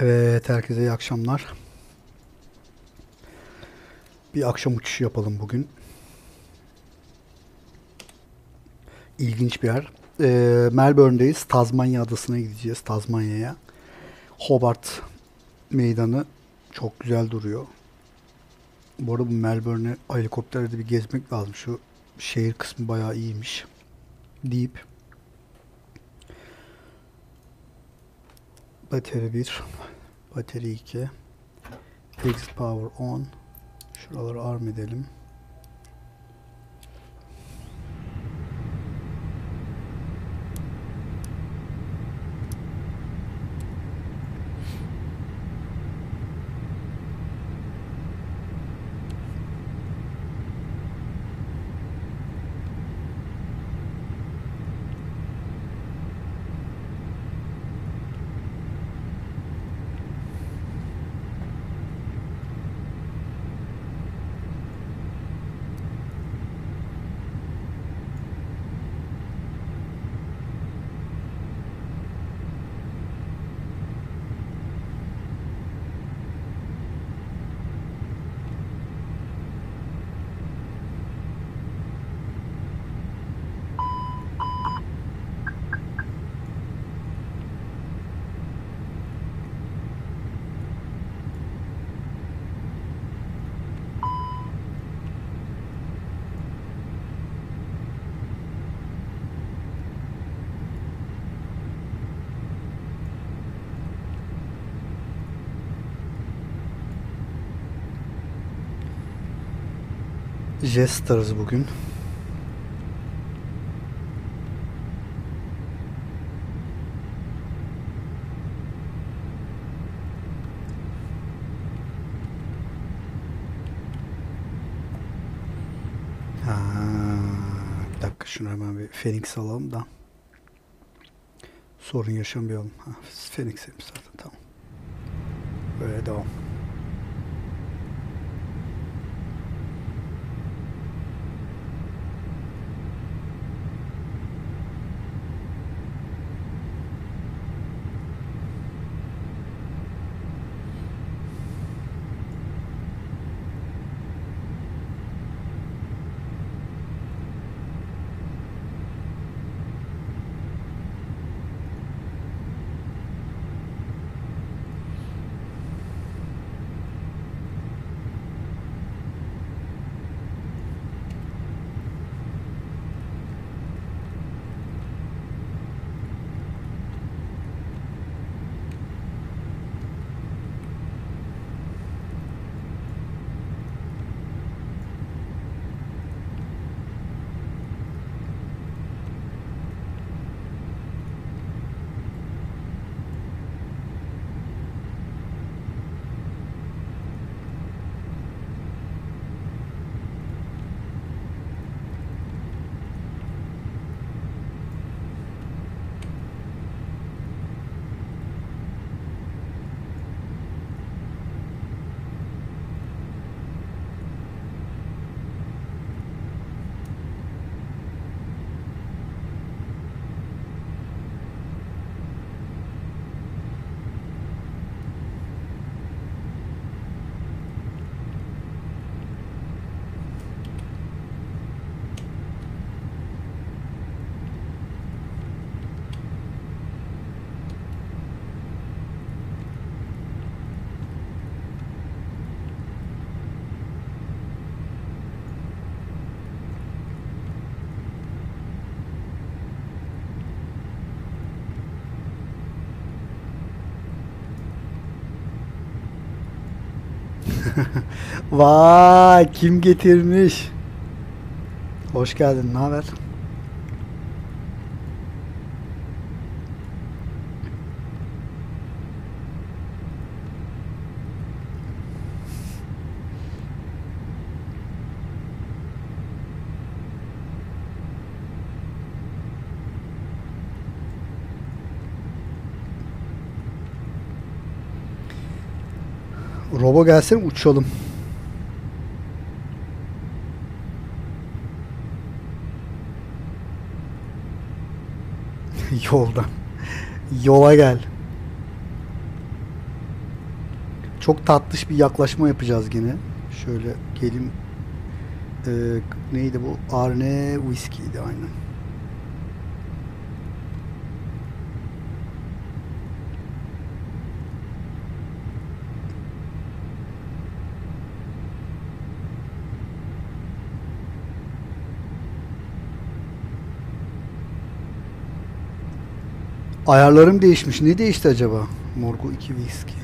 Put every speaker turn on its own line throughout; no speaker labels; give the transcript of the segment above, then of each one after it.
Evet, herkese iyi akşamlar. Bir akşam uçuşu yapalım bugün. İlginç bir yer. Ee, Melbourne'deyiz. Tazmanya adasına gideceğiz. Tazmanya'ya. Hobart meydanı çok güzel duruyor. Bu arada bu Melbourne'ü helikopterle bir gezmek lazım. Şu şehir kısmı bayağı iyiymiş. Deyip Bateri 1 Bateri 2 Exit power on Şuraları arm edelim. Jester'ız bugün. Ha, bir dakika şunu hemen bir Phoenix alalım da sorun yaşamayalım. Ha, Phoenix'im zaten tamam. Böyle devam. Vay kim getirmiş? Hoş geldin. Ne haber? Robo gelsin uçalım. Yoldan. Yola gel. Çok tatlış bir yaklaşma yapacağız gene. Şöyle gelin. Ee, neydi bu? Arne Whiskey'di aynen. Ayarlarım değişmiş. Ne değişti acaba? Morgo 2 Whiskey.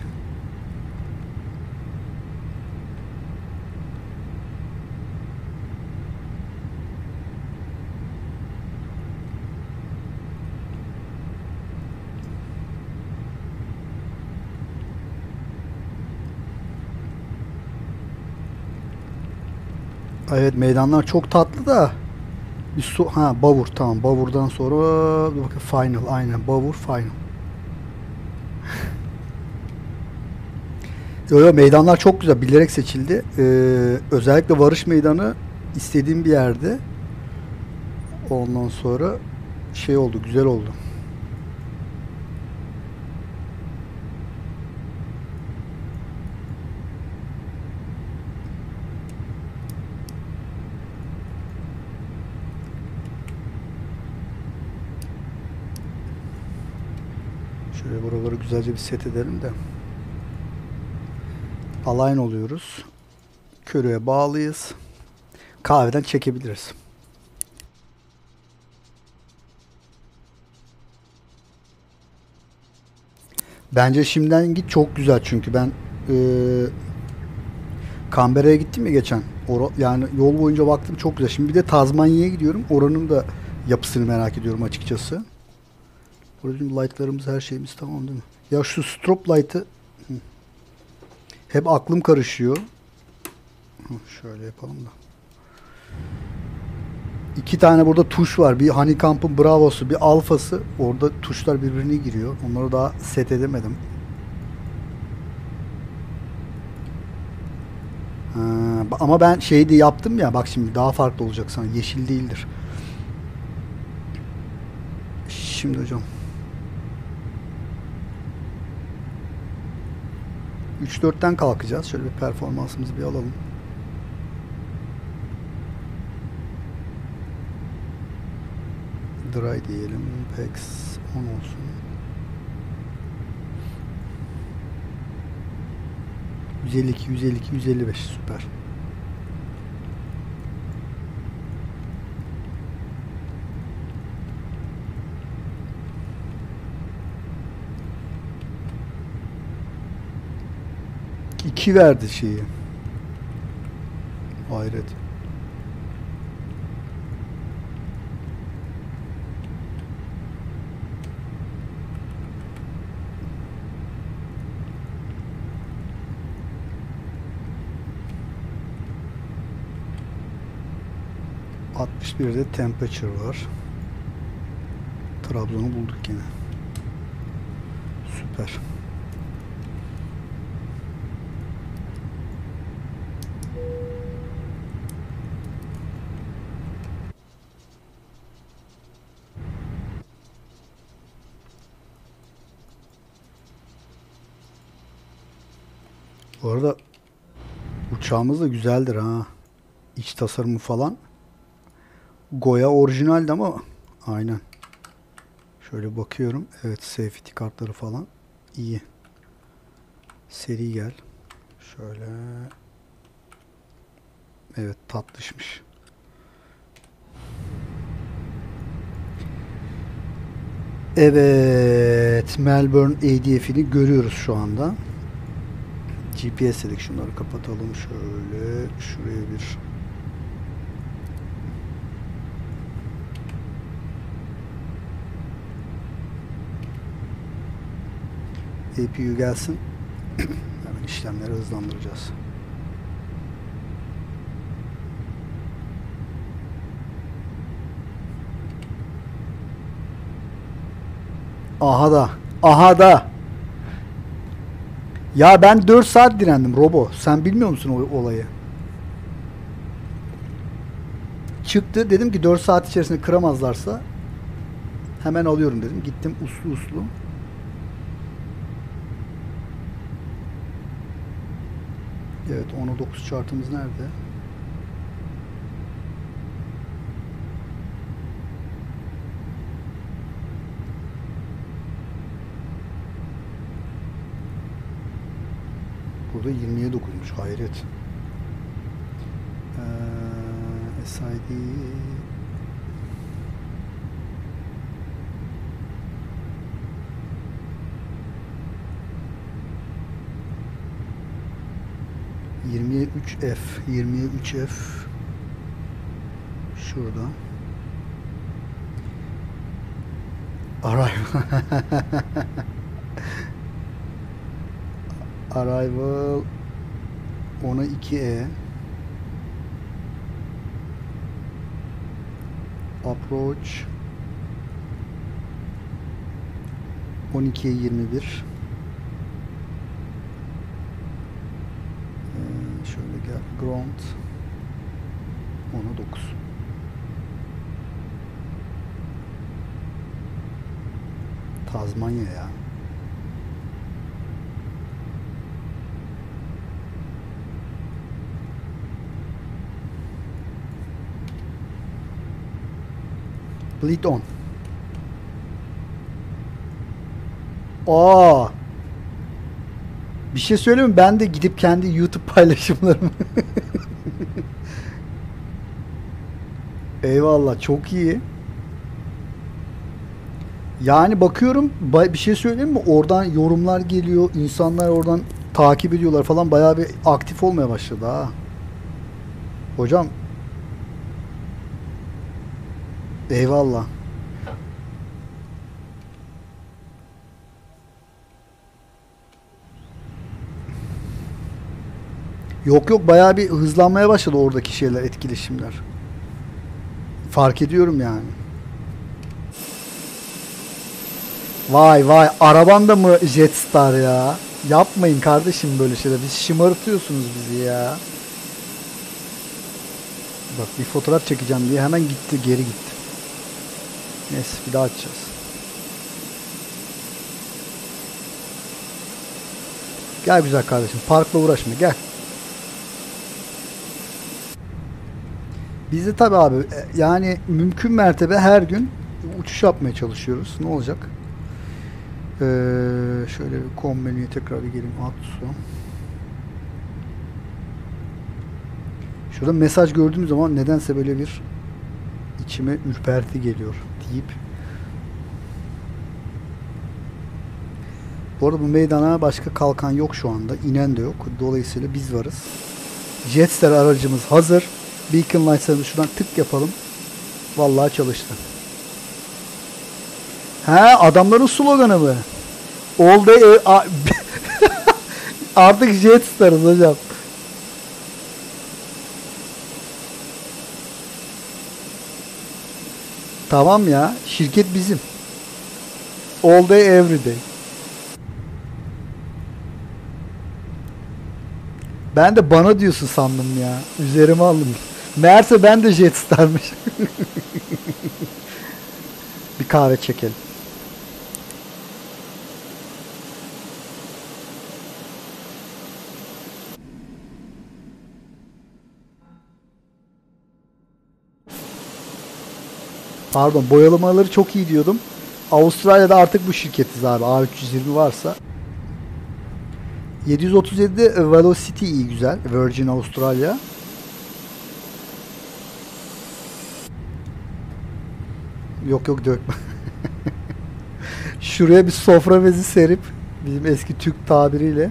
Evet meydanlar çok tatlı da bir su ha Bavur tamam Bavur'dan sonra bakın final aynen Bavur final. Yo, yo, meydanlar çok güzel bilerek seçildi. Ee, özellikle varış meydanı istediğim bir yerde. Ondan sonra şey oldu güzel oldu. Şöyle buraları güzelce bir set edelim de. Align oluyoruz. Körüye bağlıyız. Kahveden çekebiliriz. Bence şimdiden git çok güzel çünkü ben eee Canberra'ya gittim ya geçen. Ora- yani yol boyunca baktım çok güzel. Şimdi bir de Tazmanya'ya gidiyorum. Oranın da yapısını merak ediyorum açıkçası. Burada light'larımız her şeyimiz tamam değil mi? Ya şu strobe light'ı hep aklım karışıyor. Şöyle yapalım da. İki tane burada tuş var. Bir Honeycomb'un Bravo'su, bir Alfa'sı. Orada tuşlar birbirine giriyor. Onları daha set edemedim. Ha, ama ben şeyi de yaptım ya. Bak şimdi daha farklı olacak sana. Yeşil değildir. Şimdi hocam. 3-4'ten kalkacağız. Şöyle bir performansımızı bir alalım. Dry diyelim. Pex 10 olsun. ...152, 152, 155 süper. İki verdi şeyi. Hayret. ...61'de temperature var. Trabzon'u bulduk yine. Süper. Bu arada uçağımız da güzeldir ha. İç tasarımı falan. Goya orijinaldi ama aynen. Şöyle bakıyorum. Evet safety kartları falan iyi. Seri gel. Şöyle. Evet tatlışmış. Evet Melbourne ADF'ini görüyoruz şu anda. GPS dedik şunları kapatalım şöyle şuraya bir. APU gelsin. Hemen işlemleri hızlandıracağız. Aha da aha da ya ben 4 saat direndim Robo. Sen bilmiyor musun o olayı? Çıktı dedim ki 4 saat içerisinde kıramazlarsa hemen alıyorum dedim. Gittim uslu uslu. Evet 10'a 9 chartımız nerede? Burada 20'ye 9'muş hayret. Ee, SID Yirmiye üç F, yirmiye üç F şurada. Arrival. Arrival ona 2E. Approach 12'ye 21. Ee, şöyle gel. Ground ona 9. Tazmanya ya. Bleed on. Aa. Bir şey söyleyeyim mi? Ben de gidip kendi YouTube paylaşımlarımı Eyvallah çok iyi. Yani bakıyorum ba- bir şey söyleyeyim mi? Oradan yorumlar geliyor. insanlar oradan takip ediyorlar falan. Bayağı bir aktif olmaya başladı ha. Hocam eyvallah. Yok yok bayağı bir hızlanmaya başladı oradaki şeyler, etkileşimler. Fark ediyorum yani. Vay vay araban da mı Jetstar ya? Yapmayın kardeşim böyle şeyler. Biz şımartıyorsunuz bizi ya. Bak bir fotoğraf çekeceğim diye hemen gitti geri gitti. Neyse bir daha açacağız. Gel güzel kardeşim parkla uğraşma gel. Biz de tabi abi e, yani mümkün mertebe her gün uçuş yapmaya çalışıyoruz. Ne olacak? Ee, şöyle bir com menüye tekrar bir gelin. Atsu. Şurada mesaj gördüğüm zaman nedense böyle bir içime ürperti geliyor deyip Bu arada bu meydana başka kalkan yok şu anda. inen de yok. Dolayısıyla biz varız. Jetstar aracımız hazır. Beacon Lights'ı şuradan tık yapalım. Vallahi çalıştı. He adamların sloganı mı? All day artık Jetstar'ız hocam. Tamam ya. Şirket bizim. All day every day. Ben de bana diyorsun sandım ya. Üzerime aldım. Meğerse ben de Jetstar'mış. bir kahve çekelim. Pardon boyalamaları çok iyi diyordum. Avustralya'da artık bu şirketiz abi. A320 varsa. 737'de Velocity iyi güzel. Virgin Australia. Yok yok dökme. Şuraya bir sofra bezi serip bizim eski Türk tabiriyle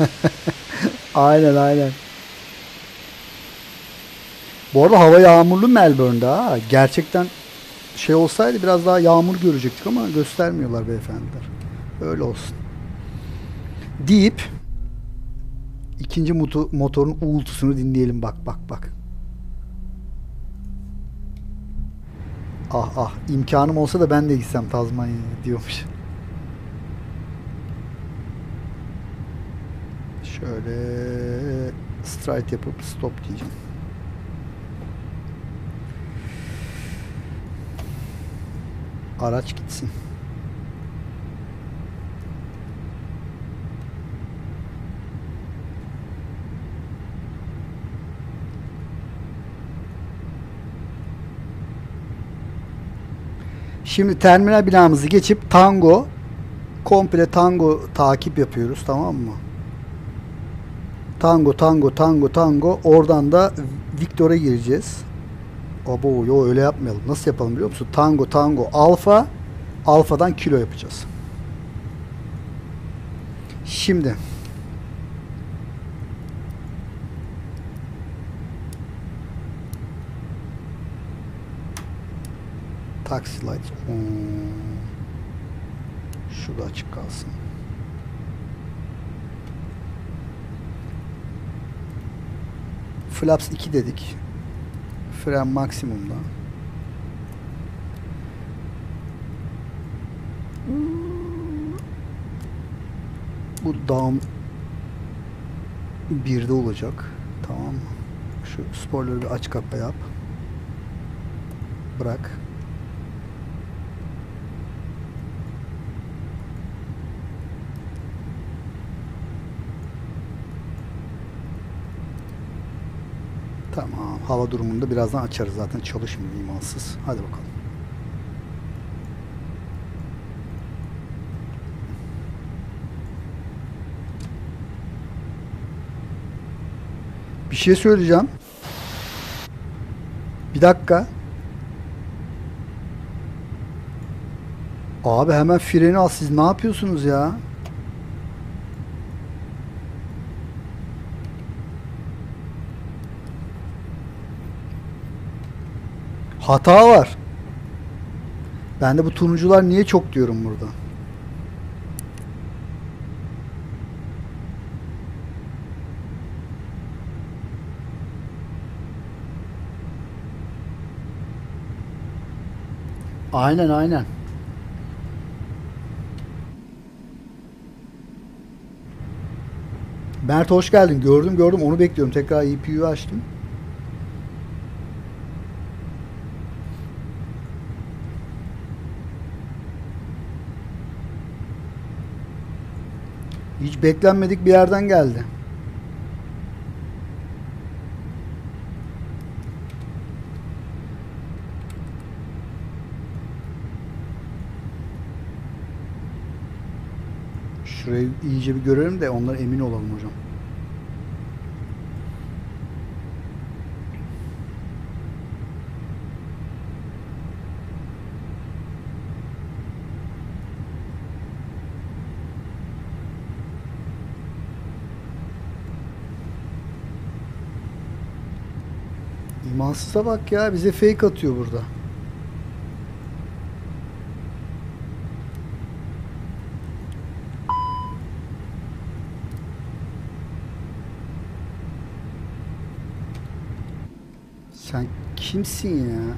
Aynen aynen. Bu arada hava yağmurlu Melbourne'de ha. Gerçekten şey olsaydı biraz daha yağmur görecektik ama göstermiyorlar beyefendiler. Öyle olsun. Deyip ikinci moto, motorun uğultusunu dinleyelim bak bak bak. Ah ah imkanım olsa da ben de gitsem Tazmanya'ya diyormuş. Şöyle stride yapıp stop diyeceğim. Araç gitsin. Şimdi terminal binamızı geçip Tango komple Tango takip yapıyoruz tamam mı? Tango Tango Tango Tango oradan da Victor'a gireceğiz. Abo yo öyle yapmayalım. Nasıl yapalım biliyor musun? Tango Tango Alfa Alfa'dan kilo yapacağız. Şimdi Taxi light. Hmm. Şu da açık kalsın. Flaps 2 dedik. Fren maksimumda. Bu down 1'de olacak. Tamam? Şu spoiler'ı bir aç kapa yap. Bırak. Tamam. Hava durumunda birazdan açarız zaten çalışmıyor imansız. Hadi bakalım. Bir şey söyleyeceğim. Bir dakika. Abi hemen freni al. Siz ne yapıyorsunuz ya? Hata var. Ben de bu turuncular niye çok diyorum burada. Aynen aynen. Mert hoş geldin. Gördüm gördüm. Onu bekliyorum. Tekrar EPU'yu açtım. Hiç beklenmedik bir yerden geldi. Şurayı iyice bir görelim de onlara emin olalım hocam. İmansıza bak ya bize fake atıyor burada. Sen kimsin ya?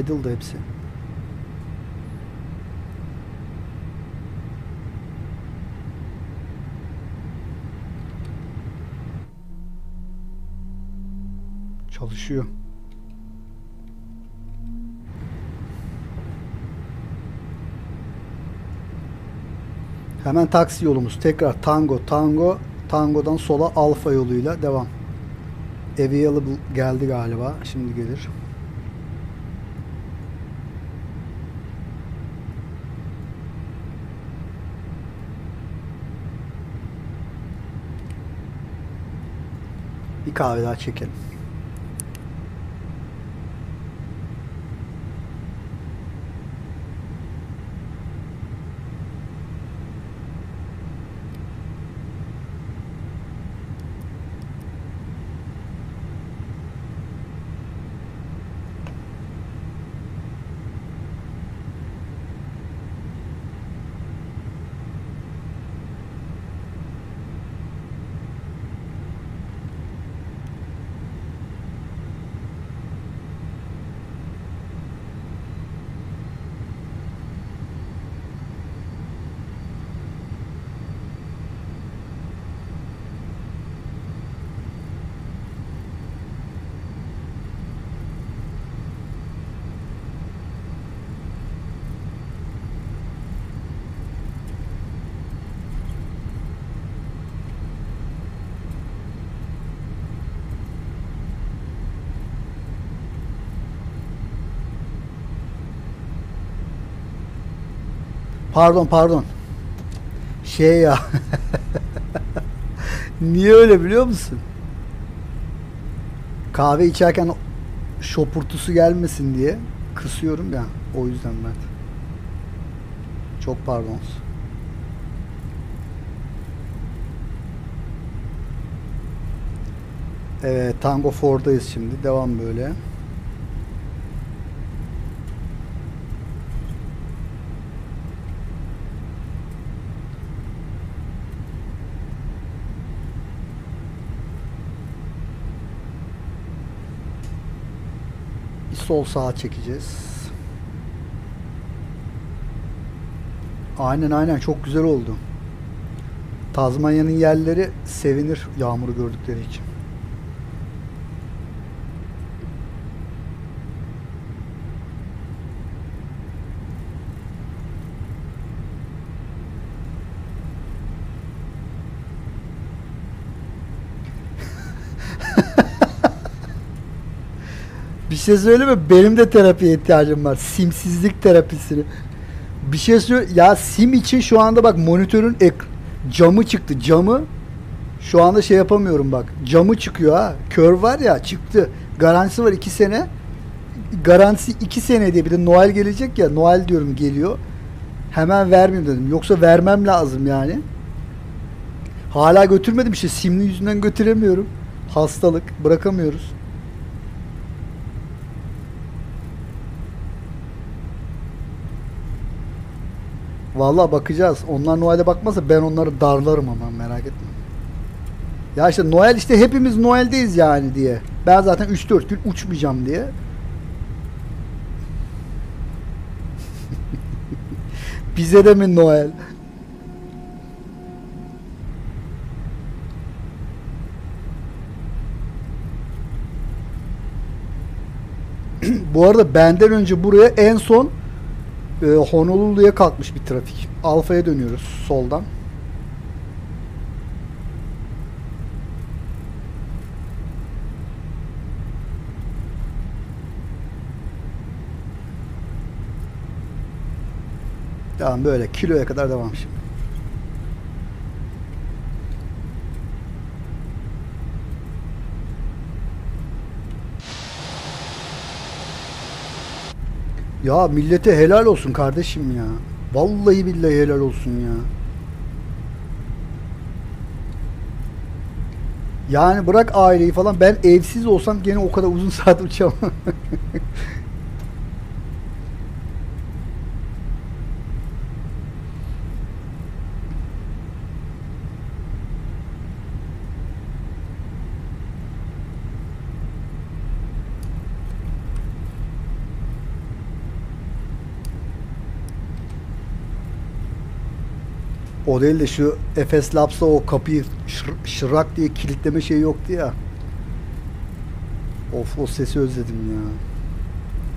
Idle'da hepsi. Çalışıyor. Hemen taksi yolumuz. Tekrar Tango, Tango, Tango'dan sola Alfa yoluyla devam. Available geldi galiba. Şimdi gelir. Bir kahve daha çekelim. Pardon pardon. Şey ya. Niye öyle biliyor musun? Kahve içerken şopurtusu gelmesin diye kısıyorum ya. O yüzden ben. Çok pardon. Evet, Tango 4'dayız şimdi. Devam böyle. Sol sağa çekeceğiz. Aynen aynen çok güzel oldu. Tazmanya'nın yerleri sevinir yağmuru gördükleri için. Şey söyleyeyim mi? Benim de terapiye ihtiyacım var. Simsizlik terapisini. Bir şey söyle ya sim için şu anda bak monitörün ek camı çıktı. Camı şu anda şey yapamıyorum bak. Camı çıkıyor ha. Kör var ya çıktı. Garantisi var 2 sene. Garantisi 2 sene diye bir de Noel gelecek ya. Noel diyorum geliyor. Hemen vermeyeyim dedim. Yoksa vermem lazım yani. Hala götürmedim işte. Simli yüzünden götüremiyorum. Hastalık. Bırakamıyoruz. Vallahi bakacağız. Onlar Noel'e bakmazsa ben onları darlarım ama merak etme. Ya işte Noel işte hepimiz Noel'deyiz yani diye. Ben zaten 3-4 gün uçmayacağım diye. Bize de mi Noel? Bu arada benden önce buraya en son e, Honolulu'ya kalkmış bir trafik. Alfa'ya dönüyoruz soldan. Tamam böyle kiloya kadar devam şimdi. Ya millete helal olsun kardeşim ya. Vallahi billahi helal olsun ya. Yani bırak aileyi falan ben evsiz olsam gene o kadar uzun saat uçamam. O değil de şu Efes Labs'ta o kapıyı şır- şırak diye kilitleme şeyi yoktu ya. Of o sesi özledim ya.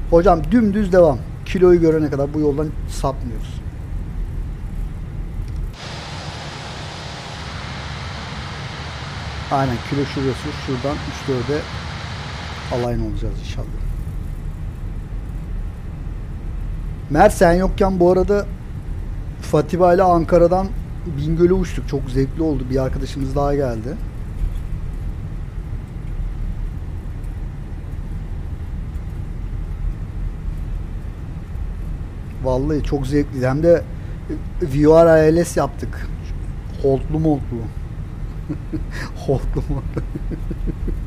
Hocam dümdüz devam. Kiloyu görene kadar bu yoldan sapmıyoruz. Aynen kilo şurası şuradan 3-4'e alayın olacağız inşallah. Mert sen yokken bu arada Fatiba ile Ankara'dan Bingöl'e uçtuk. Çok zevkli oldu. Bir arkadaşımız daha geldi. Vallahi çok zevkli. Hem de VR ALS yaptık. Holtlu moltlu. Holtlu moltlu.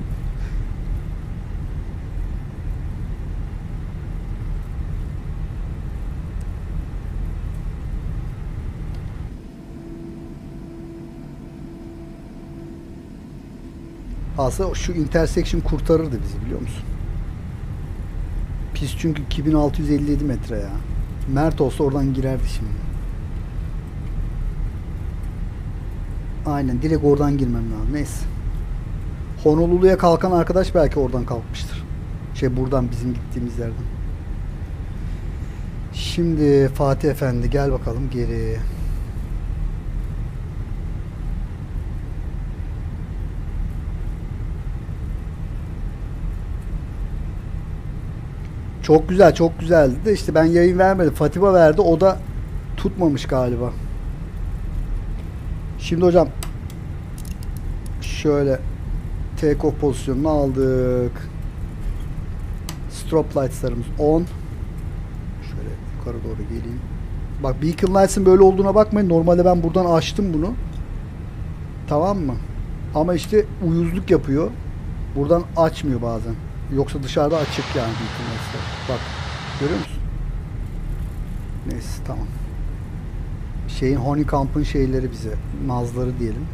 Aslında şu intersection kurtarırdı bizi biliyor musun? Pis çünkü 2657 metre ya. Mert olsa oradan girerdi şimdi. Aynen direkt oradan girmem lazım. Neyse. Honolulu'ya kalkan arkadaş belki oradan kalkmıştır. Şey buradan bizim gittiğimiz yerden. Şimdi Fatih Efendi gel bakalım geri. Çok güzel çok güzeldi de işte ben yayın vermedim. Fatiba verdi o da tutmamış galiba. Şimdi hocam şöyle take off pozisyonunu aldık. Strobe lights'larımız on. Şöyle yukarı doğru geleyim. Bak beacon lights'ın böyle olduğuna bakmayın. Normalde ben buradan açtım bunu. Tamam mı? Ama işte uyuzluk yapıyor. Buradan açmıyor bazen. Yoksa dışarıda açık yani beacon lights'lar. Bak görüyor musun? Neyse tamam. Şeyin Honeycomb'ın şeyleri bize. Nazları diyelim.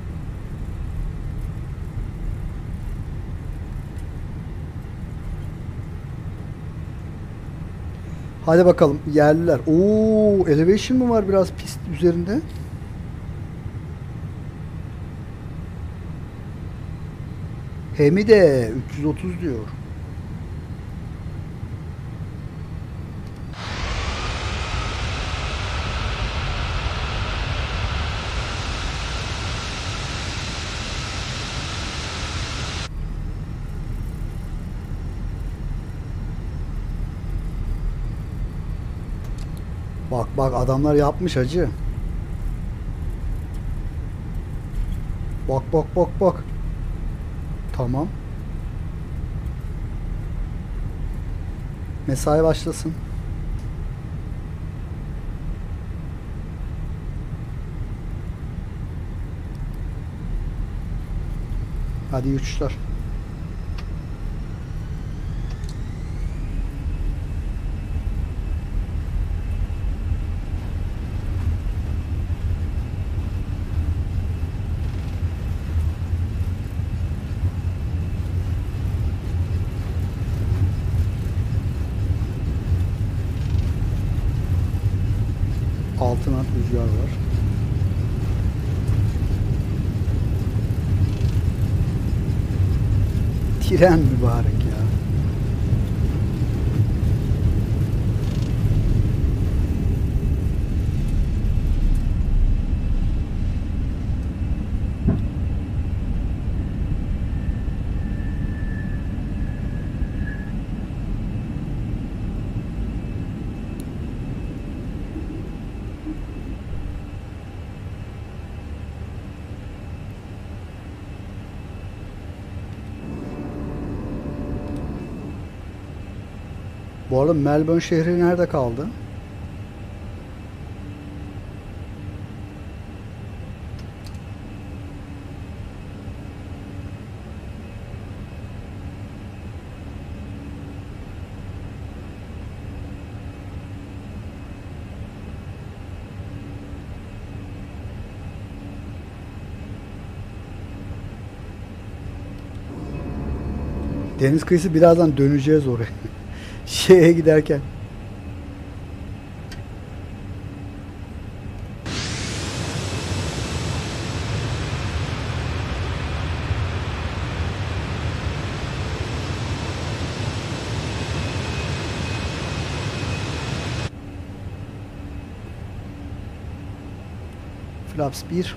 Hadi bakalım yerliler. Oo, elevation mı var biraz pist üzerinde? Hemi de 330 diyor. Bak adamlar yapmış hacı. Bak bak bak bak. Tamam. Mesai başlasın. Hadi uçuşlar. Altına rüzgar var. Tren mübarek ya. Bu arada Melbourne şehri nerede kaldı? Deniz kıyısı birazdan döneceğiz oraya. Şeye giderken. Flaps 1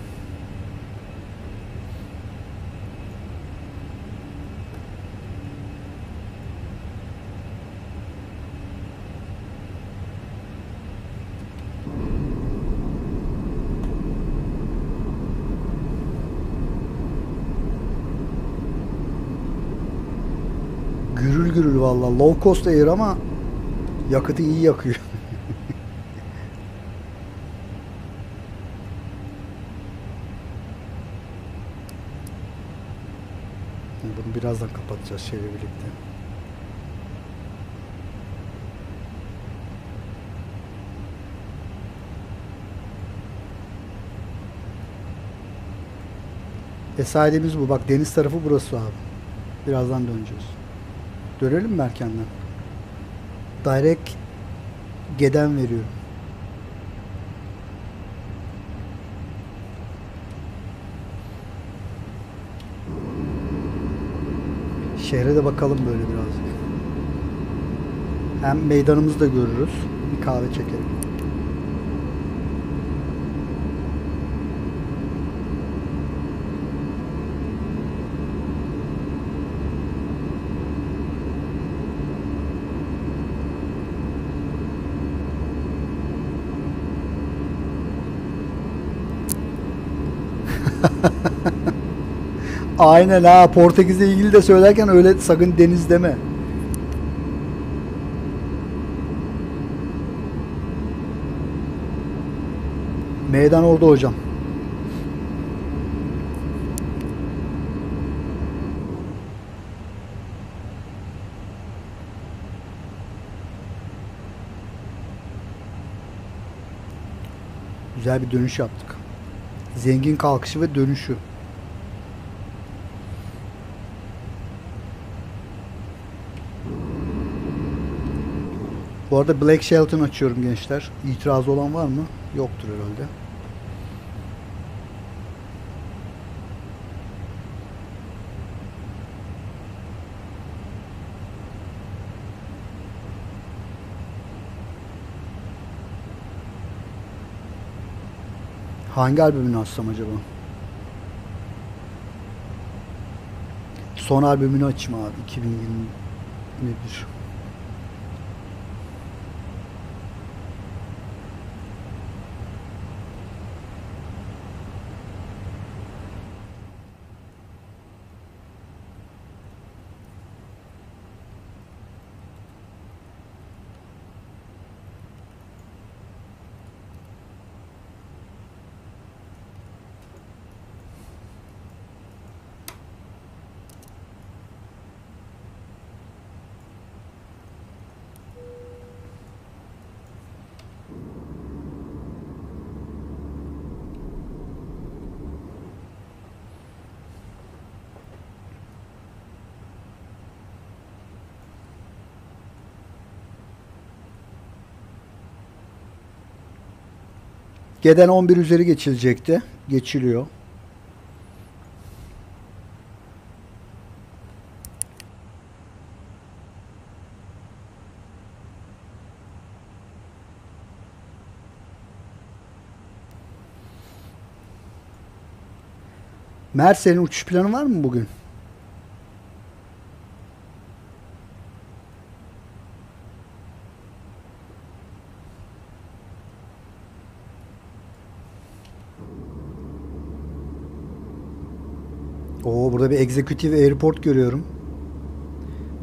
Low cost air ama yakıtı iyi yakıyor. Bunu birazdan kapatacağız şeyle birlikte. Esaidemiz bu. Bak deniz tarafı burası abi. Birazdan döneceğiz. Dönelim mi erkenden? Direct geden veriyorum. Şehre de bakalım böyle birazcık. Hem meydanımızı da görürüz. Bir kahve çekelim. Aynen ha Portekiz'le ilgili de söylerken öyle sakın deniz deme. Meydan orada hocam. Güzel bir dönüş yaptık. Zengin kalkışı ve dönüşü. Bu arada Black Shelton açıyorum gençler. İtiraz olan var mı? Yoktur herhalde. Hangi albümünü açsam acaba? Son albümünü açayım abi 2021. Geden 11 üzeri geçilecekti. Geçiliyor. Mer senin uçuş planı var mı bugün? Oo burada bir Executive Airport görüyorum.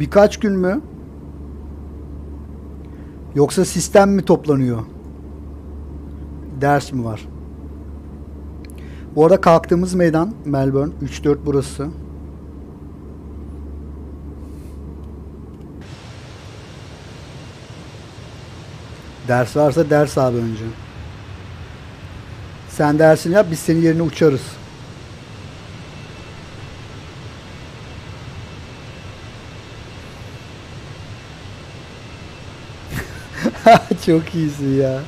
Birkaç gün mü? Yoksa sistem mi toplanıyor? Ders mi var? Bu arada kalktığımız meydan Melbourne 3-4 burası. Ders varsa ders abi önce. Sen dersini yap biz senin yerine uçarız. Çok iyisin ya.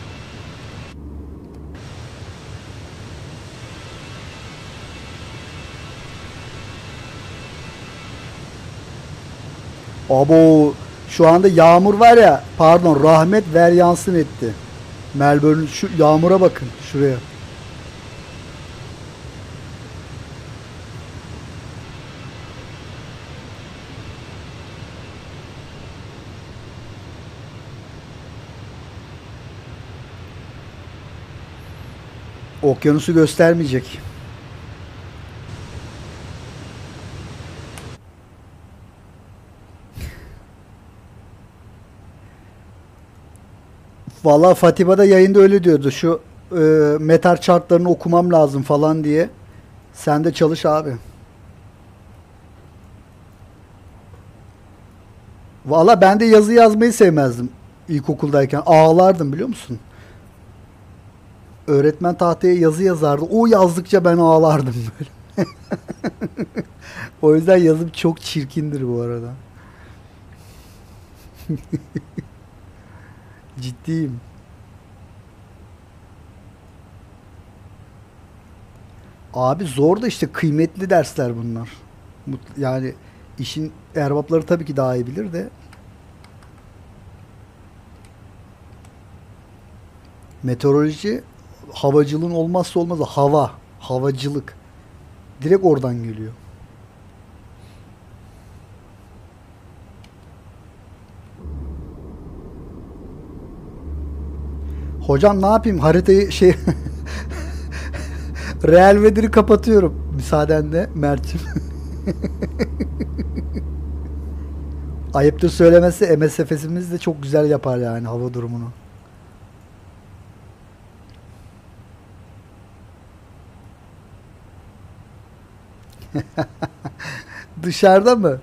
Abo şu anda yağmur var ya pardon rahmet ver yansın etti. Melbourne şu yağmura bakın şuraya. Okyanusu göstermeyecek. Valla Fatiba da yayında öyle diyordu. Şu e, metar chartlarını okumam lazım falan diye. Sen de çalış abi. Valla ben de yazı yazmayı sevmezdim ilkokuldayken. Ağlardım biliyor musun? Öğretmen tahtaya yazı yazardı. O yazdıkça ben ağlardım böyle. o yüzden yazım çok çirkindir bu arada. Ciddiyim. Abi zor da işte kıymetli dersler bunlar. Yani işin erbapları tabii ki daha iyi bilir de meteoroloji havacılığın olmazsa olmazı hava, havacılık. Direkt oradan geliyor. Hocam ne yapayım? Haritayı şey Real Madrid'i kapatıyorum müsaadenle Mert'im. Ayıptır söylemesi MSF'simiz de çok güzel yapar yani hava durumunu. Dışarıda mı?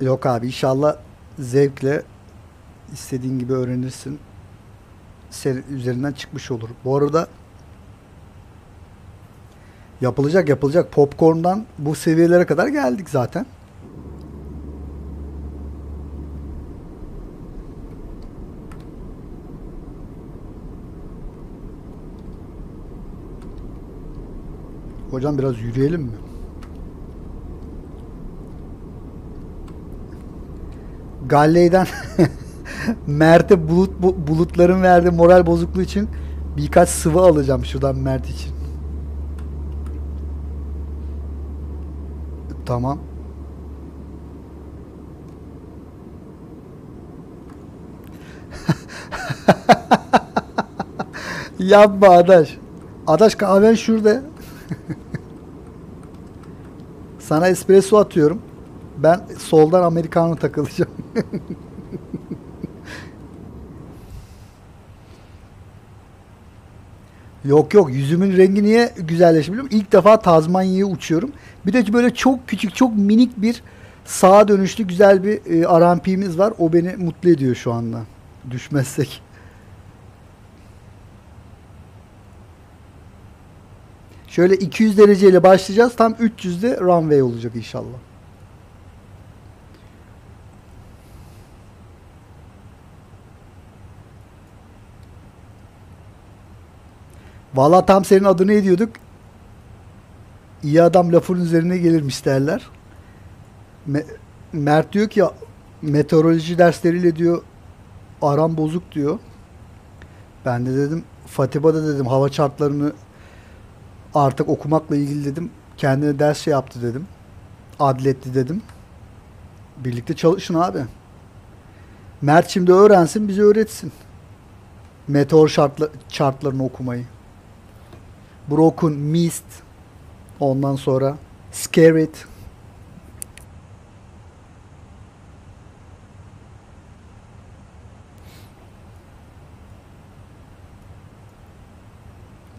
Yok abi inşallah zevkle istediğin gibi öğrenirsin. Senin üzerinden çıkmış olur. Bu arada yapılacak yapılacak popcorn'dan bu seviyelere kadar geldik zaten. Hocam biraz yürüyelim mi? Galley'den Mert'e bulut bu- bulutların verdiği moral bozukluğu için birkaç sıvı alacağım şuradan Mert için. Tamam. Yapma Adaş. Adaş kahven şurada. Sana espresso atıyorum. Ben soldan americano takılacağım. Yok yok yüzümün rengi niye musun? İlk defa Tazmanya'ya uçuyorum. Bir de böyle çok küçük çok minik bir sağa dönüşlü güzel bir e, RMP'miz var. O beni mutlu ediyor şu anda. Düşmezsek. Şöyle 200 dereceyle başlayacağız. Tam 300'de runway olacak inşallah. Valla tam senin adını ediyorduk. İyi adam lafın üzerine gelirmiş derler. Me- Mert diyor ki meteoroloji dersleriyle diyor aram bozuk diyor. Ben de dedim Fatiba'da dedim hava şartlarını artık okumakla ilgili dedim. Kendine ders şey yaptı dedim. Adletli dedim. Birlikte çalışın abi. Mert şimdi öğrensin bize öğretsin. Meteor şartla, şartlarını okumayı. Broken Mist. Ondan sonra Scared.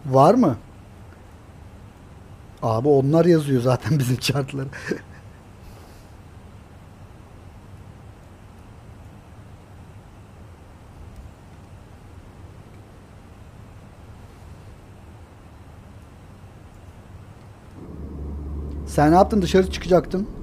Var mı? Abi onlar yazıyor zaten bizim chartları. Sen ne yaptın? Dışarı çıkacaktın.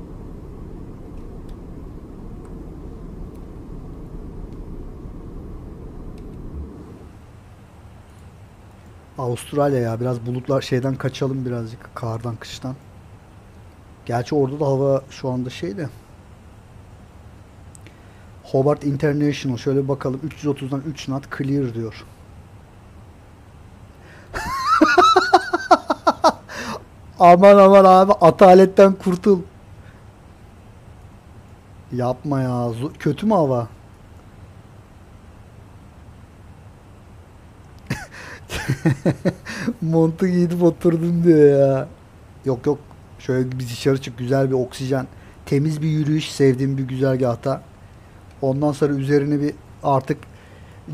Avustralya ya biraz bulutlar şeyden kaçalım birazcık kardan kıştan. Gerçi orada da hava şu anda şeyde. Hobart International şöyle bakalım 330'dan 3 knot clear diyor. aman aman abi ataletten kurtul. Yapma ya. Kötü mü hava? Montu giydim oturdum diyor ya. Yok yok. Şöyle bir dışarı çık güzel bir oksijen. Temiz bir yürüyüş sevdiğim bir güzergahta. Ondan sonra üzerine bir artık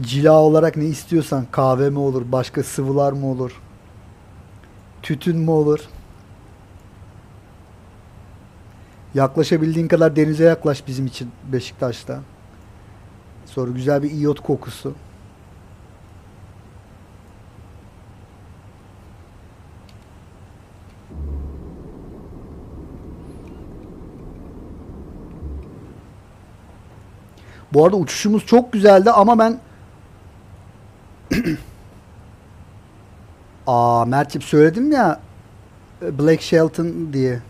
cila olarak ne istiyorsan kahve mi olur, başka sıvılar mı olur, tütün mü olur. Yaklaşabildiğin kadar denize yaklaş bizim için Beşiktaş'ta. Sonra güzel bir iyot kokusu. Bu arada uçuşumuz çok güzeldi ama ben Aa Mert'ciğim söyledim ya Black Shelton diye.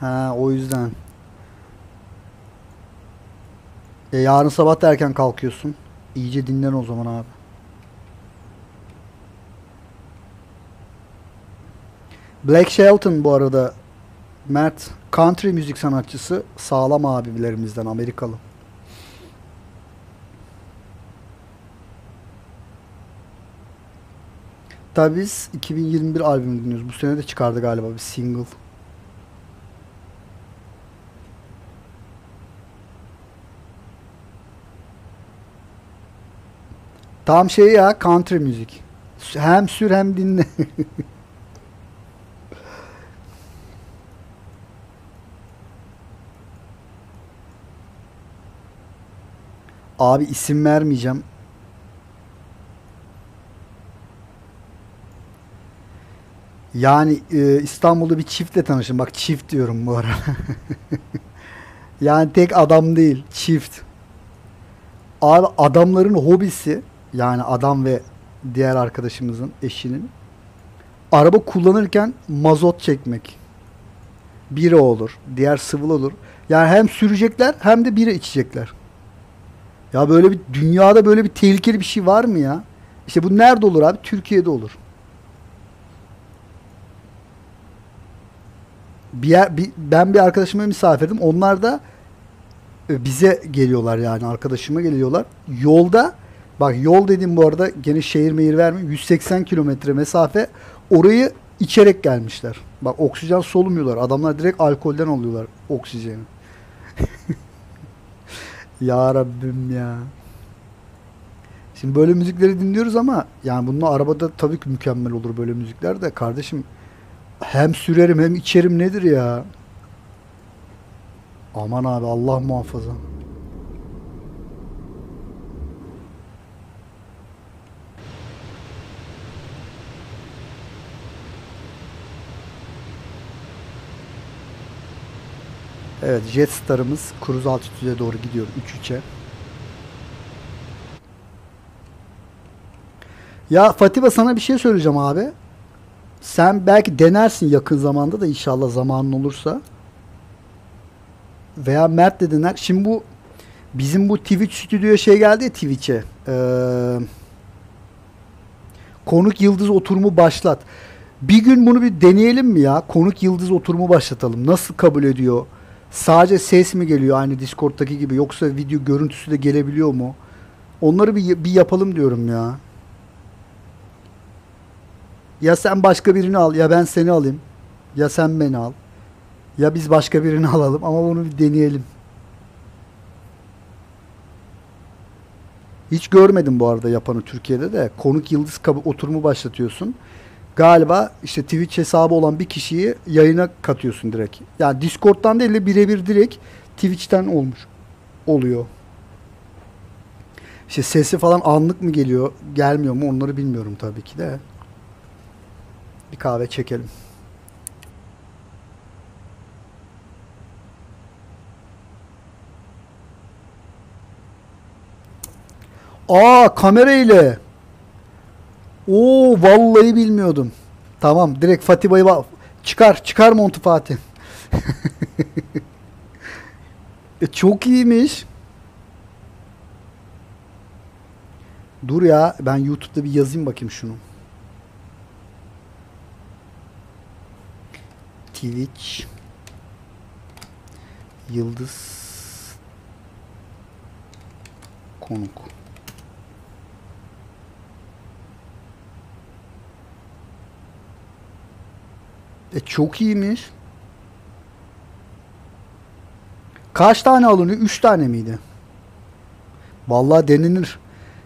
Ha o yüzden. E, yarın sabah da erken kalkıyorsun. İyice dinlen o zaman abi. Black Shelton bu arada Mert country müzik sanatçısı sağlam abilerimizden Amerikalı. Hatta biz 2021 albümü dinliyoruz. Bu sene de çıkardı galiba bir single. Tam şey ya country müzik. Hem sür hem dinle. Abi isim vermeyeceğim. Yani e, İstanbul'da bir çiftle tanıştım. Bak çift diyorum bu ara. yani tek adam değil, çift. Abi adamların hobisi yani adam ve diğer arkadaşımızın eşinin araba kullanırken mazot çekmek. Bira olur, diğer sıvı olur. Yani hem sürecekler hem de bira içecekler. Ya böyle bir dünyada böyle bir tehlikeli bir şey var mı ya? İşte bu nerede olur abi? Türkiye'de olur. Bir yer, bir, ben bir arkadaşıma misafirdim. Onlar da e, bize geliyorlar yani arkadaşıma geliyorlar. Yolda bak yol dediğim bu arada gene şehir mehir vermiyor. 180 kilometre mesafe orayı içerek gelmişler. Bak oksijen solumuyorlar. Adamlar direkt alkolden alıyorlar oksijeni. ya Rabbim ya. Şimdi böyle müzikleri dinliyoruz ama yani bunun arabada tabii ki mükemmel olur böyle müzikler de kardeşim hem sürerim hem içerim nedir ya? Aman abi Allah muhafaza. Evet Jetstar'ımız kruz altitüde doğru gidiyor 3-3'e. Ya Fatiba sana bir şey söyleyeceğim abi. Sen belki denersin yakın zamanda da inşallah zamanın olursa. Veya Mert de dener. Şimdi bu bizim bu Twitch stüdyoya şey geldi ya Twitch'e. Ee, konuk yıldız oturumu başlat. Bir gün bunu bir deneyelim mi ya? Konuk yıldız oturumu başlatalım. Nasıl kabul ediyor? Sadece ses mi geliyor aynı Discord'daki gibi yoksa video görüntüsü de gelebiliyor mu? Onları bir, bir yapalım diyorum ya. Ya sen başka birini al ya ben seni alayım. Ya sen beni al. Ya biz başka birini alalım ama bunu bir deneyelim. Hiç görmedim bu arada yapanı Türkiye'de de. Konuk yıldız kabı oturumu başlatıyorsun. Galiba işte Twitch hesabı olan bir kişiyi yayına katıyorsun direkt. Yani Discord'dan değil de birebir direkt Twitch'ten olmuş oluyor. İşte sesi falan anlık mı geliyor, gelmiyor mu onları bilmiyorum tabii ki de. Bir kahve çekelim. Aa kamera ile. Oo vallahi bilmiyordum. Tamam direkt Fatiha'yı ba- çıkar çıkar montu Fatih. e, çok iyiymiş. Dur ya ben YouTube'da bir yazayım bakayım şunu. Twitch Yıldız konuk. E çok iyiymiş. Kaç tane alınıyor? 3 tane miydi? Vallahi denenir.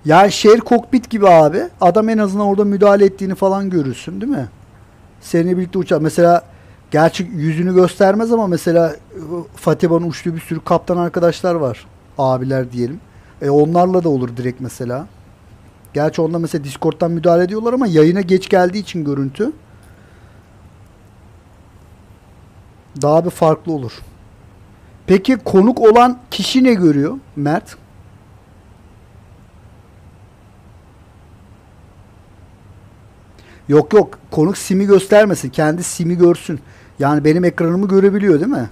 Yani şehir kokpit gibi abi. Adam en azından orada müdahale ettiğini falan görürsün değil mi? Seninle birlikte uçar. Mesela gerçi yüzünü göstermez ama mesela Fatiha'nın uçtuğu bir sürü kaptan arkadaşlar var. Abiler diyelim. E onlarla da olur direkt mesela. Gerçi onda mesela Discord'dan müdahale ediyorlar ama yayına geç geldiği için görüntü. Daha bir farklı olur. Peki konuk olan kişi ne görüyor Mert? Yok yok konuk simi göstermesin. Kendi simi görsün. Yani benim ekranımı görebiliyor değil mi?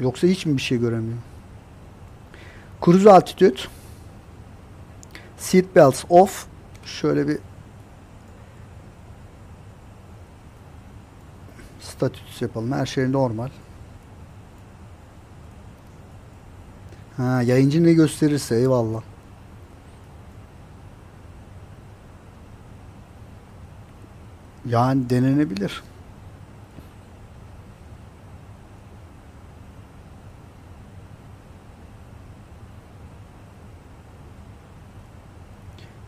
Yoksa hiç mi bir şey göremiyor? Cruise altitude. Seat belts off. Şöyle bir statüs yapalım. Her şey normal. Ha, yayıncı ne gösterirse eyvallah. Yani denenebilir.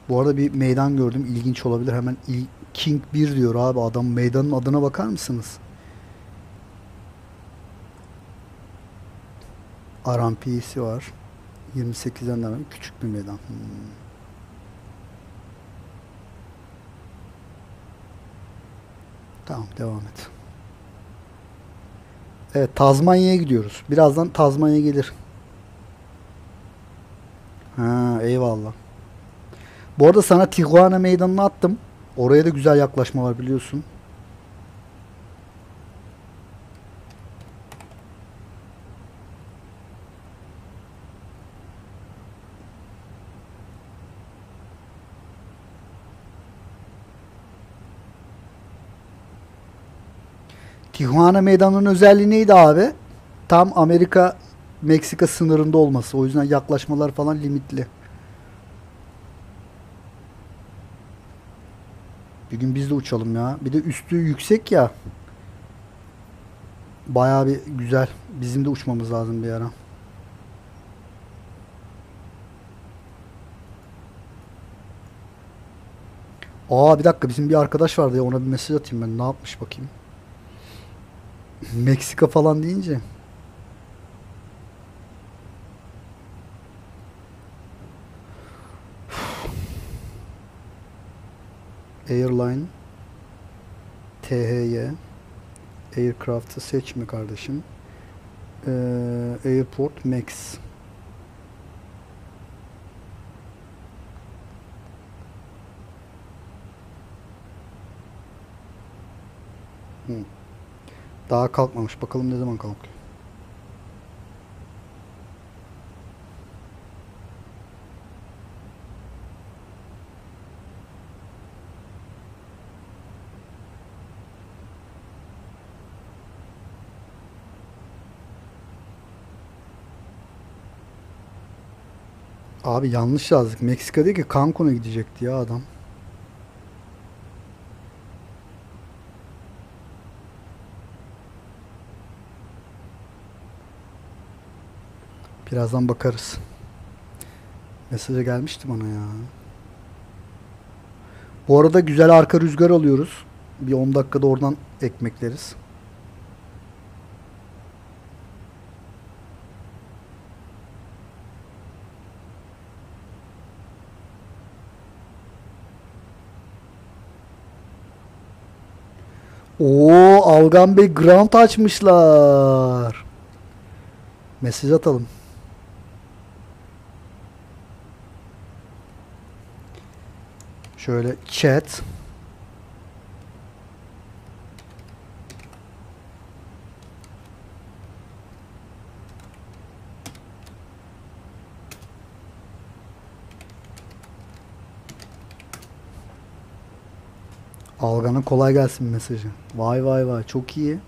Bu arada bir meydan gördüm. ilginç olabilir. Hemen King 1 diyor abi. Adam meydanın adına bakar mısınız? RMP'si var. 28'den de küçük bir meydan. Hmm. Tamam devam et. Evet Tazmanya'ya gidiyoruz. Birazdan Tazmanya gelir. Ha eyvallah. Bu arada sana Tijuana meydanını attım. Oraya da güzel yaklaşma var biliyorsun. Tijuana meydanının özelliği neydi abi? Tam Amerika Meksika sınırında olması. O yüzden yaklaşmalar falan limitli. Bir gün biz de uçalım ya. Bir de üstü yüksek ya. Bayağı bir güzel. Bizim de uçmamız lazım bir ara. Aa bir dakika bizim bir arkadaş vardı ya ona bir mesaj atayım ben. Ne yapmış bakayım. Meksika falan deyince. Airline THY Aircraft'ı seçme kardeşim. Ee, Airport Max. Hı. Daha kalkmamış. Bakalım ne zaman kalkıyor. Abi yanlış yazdık. Meksika değil ki Cancun'a gidecekti ya adam. Birazdan bakarız. Mesaja gelmişti bana ya. Bu arada güzel arka rüzgar alıyoruz. Bir 10 dakikada oradan ekmekleriz. Oo, Algan Bey Grant açmışlar. Mesaj atalım. Şöyle chat. Algan'a kolay gelsin mesajı. Vay vay vay çok iyi.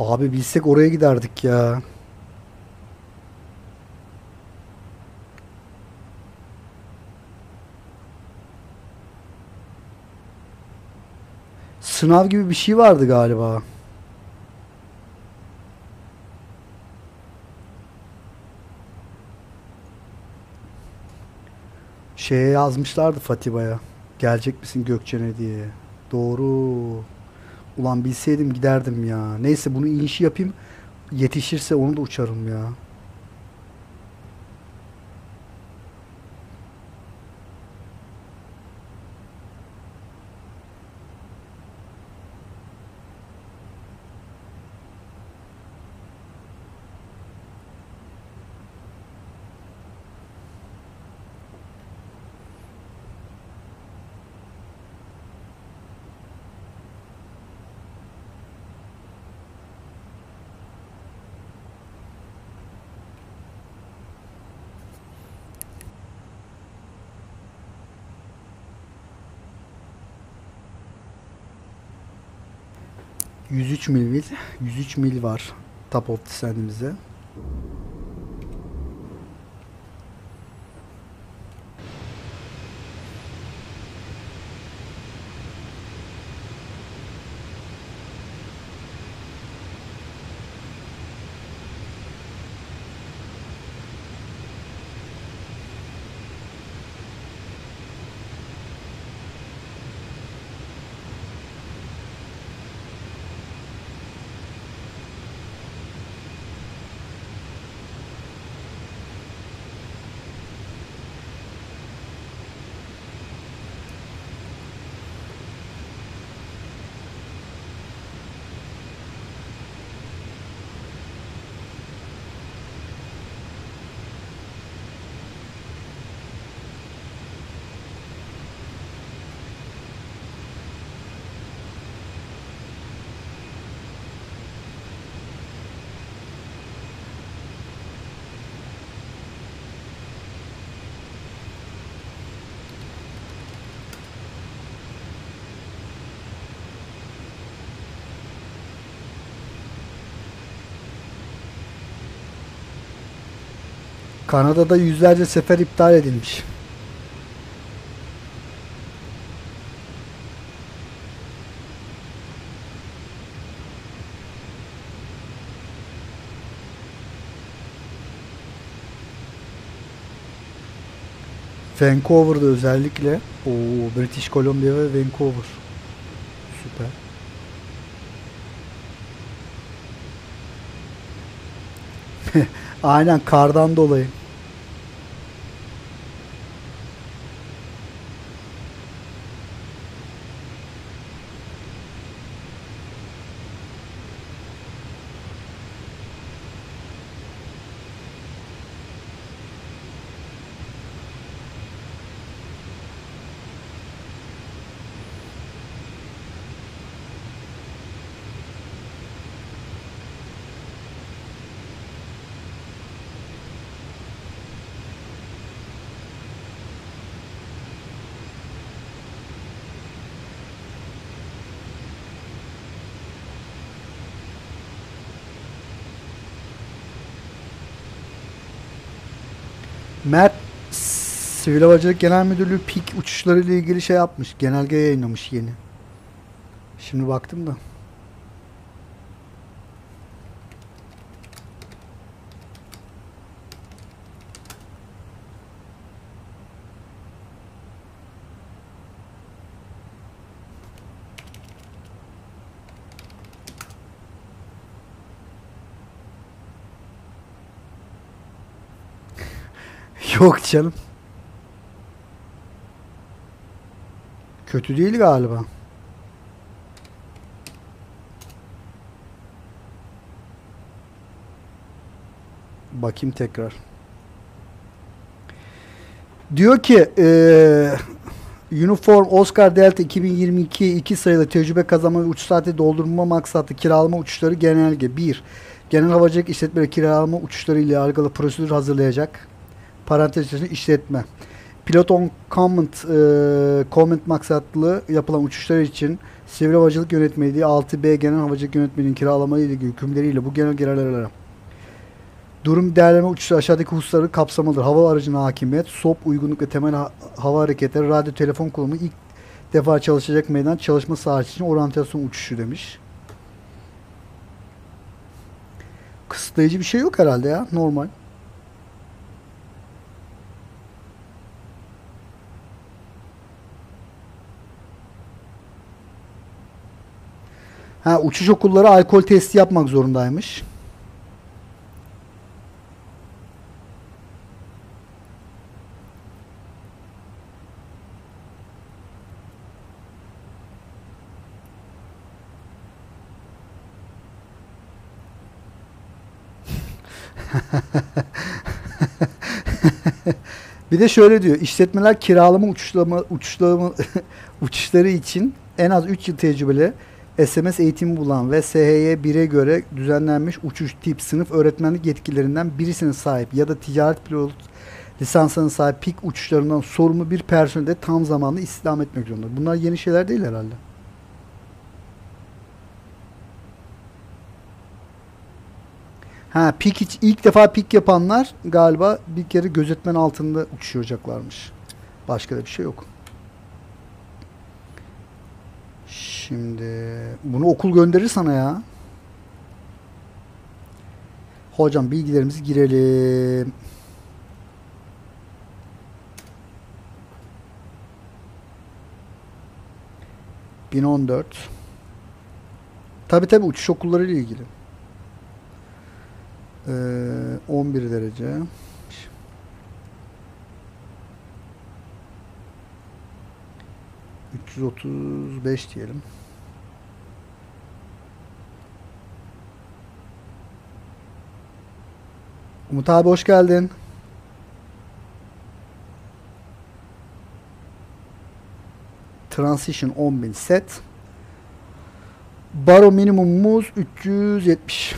Abi bilsek oraya giderdik ya. Sınav gibi bir şey vardı galiba. Şeye yazmışlardı Fatiba'ya. Gelecek misin Gökçen'e diye. Doğru. Ulan bilseydim giderdim ya. Neyse bunu inişi yapayım. Yetişirse onu da uçarım ya. 103 mil 103 mil var top of descend'imize. Kanada'da yüzlerce sefer iptal edilmiş. Vancouver'da özellikle o British Columbia ve Vancouver. Süper. Aynen kardan dolayı. Mert Sivil Havacılık Genel Müdürlüğü pik uçuşları ile ilgili şey yapmış. Genelge yayınlamış yeni. Şimdi baktım da. Yok canım. Kötü değil galiba. Bakayım tekrar. Diyor ki eee Uniform Oscar Delta 2022 2 sayılı tecrübe kazanma ve uçuş saati doldurma maksatlı kiralama uçuşları genelge 1. Genel havacılık işletmeleri kiralama uçuşları ile alakalı prosedür hazırlayacak. Parantez içerisinde işletme. Pilot on comment, e, comment maksatlı yapılan uçuşlar için Sivil Havacılık Yönetmeliği 6B Genel Havacılık Yönetmeliğinin kiralama ilgili hükümleriyle bu genel genelgelere Durum değerleme uçuşu aşağıdaki hususları kapsamalıdır. Hava aracına hakimiyet, SOP uygunluk ve temel ha- hava hareketleri, radyo telefon kullanımı ilk defa çalışacak meydan çalışma saati için oryantasyon uçuşu demiş. Kısıtlayıcı bir şey yok herhalde ya. Normal. Ha uçuş okulları alkol testi yapmak zorundaymış. Bir de şöyle diyor. işletmeler kiralama uçuşlama uçuşlama uçuşları için en az 3 yıl tecrübeli SMS eğitimi bulan ve SHY 1'e göre düzenlenmiş uçuş tip sınıf öğretmenlik yetkilerinden birisine sahip ya da ticaret pilot lisansına sahip pik uçuşlarından sorumlu bir personel de tam zamanlı istihdam etmek zorunda. Bunlar yeni şeyler değil herhalde. Ha pik hiç, ilk defa pik yapanlar galiba bir kere gözetmen altında uçuşacaklarmış. Başka da bir şey yok. Şimdi bunu okul gönderir sana ya. Hocam bilgilerimizi girelim. Bin on dört. Tabi tabi uçuş okulları ile ilgili. Ee, 11 derece. Üç yüz otuz beş diyelim. Umut abi hoş geldin. Transition 10.000 set. Baro minimumumuz 370.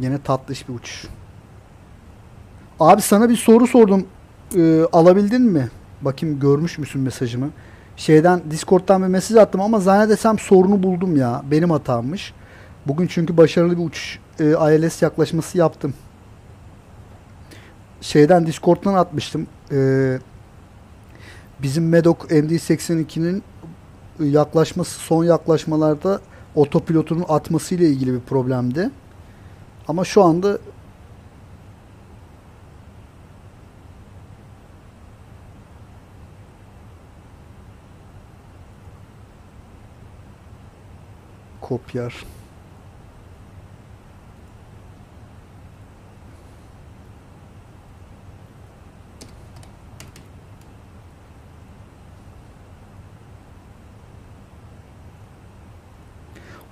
Yine tatlış bir uçuş. Abi sana bir soru sordum. Ee, alabildin mi? Bakayım görmüş müsün mesajımı? Şeyden Discord'dan bir mesaj attım ama zannedersem sorunu buldum ya. Benim hatammış. Bugün çünkü başarılı bir uçuş e, ILS yaklaşması yaptım. Şeyden Discord'dan atmıştım. Ee, bizim Medoc MD82'nin yaklaşması son yaklaşmalarda otopilotunun atması ile ilgili bir problemdi. Ama şu anda kopyar.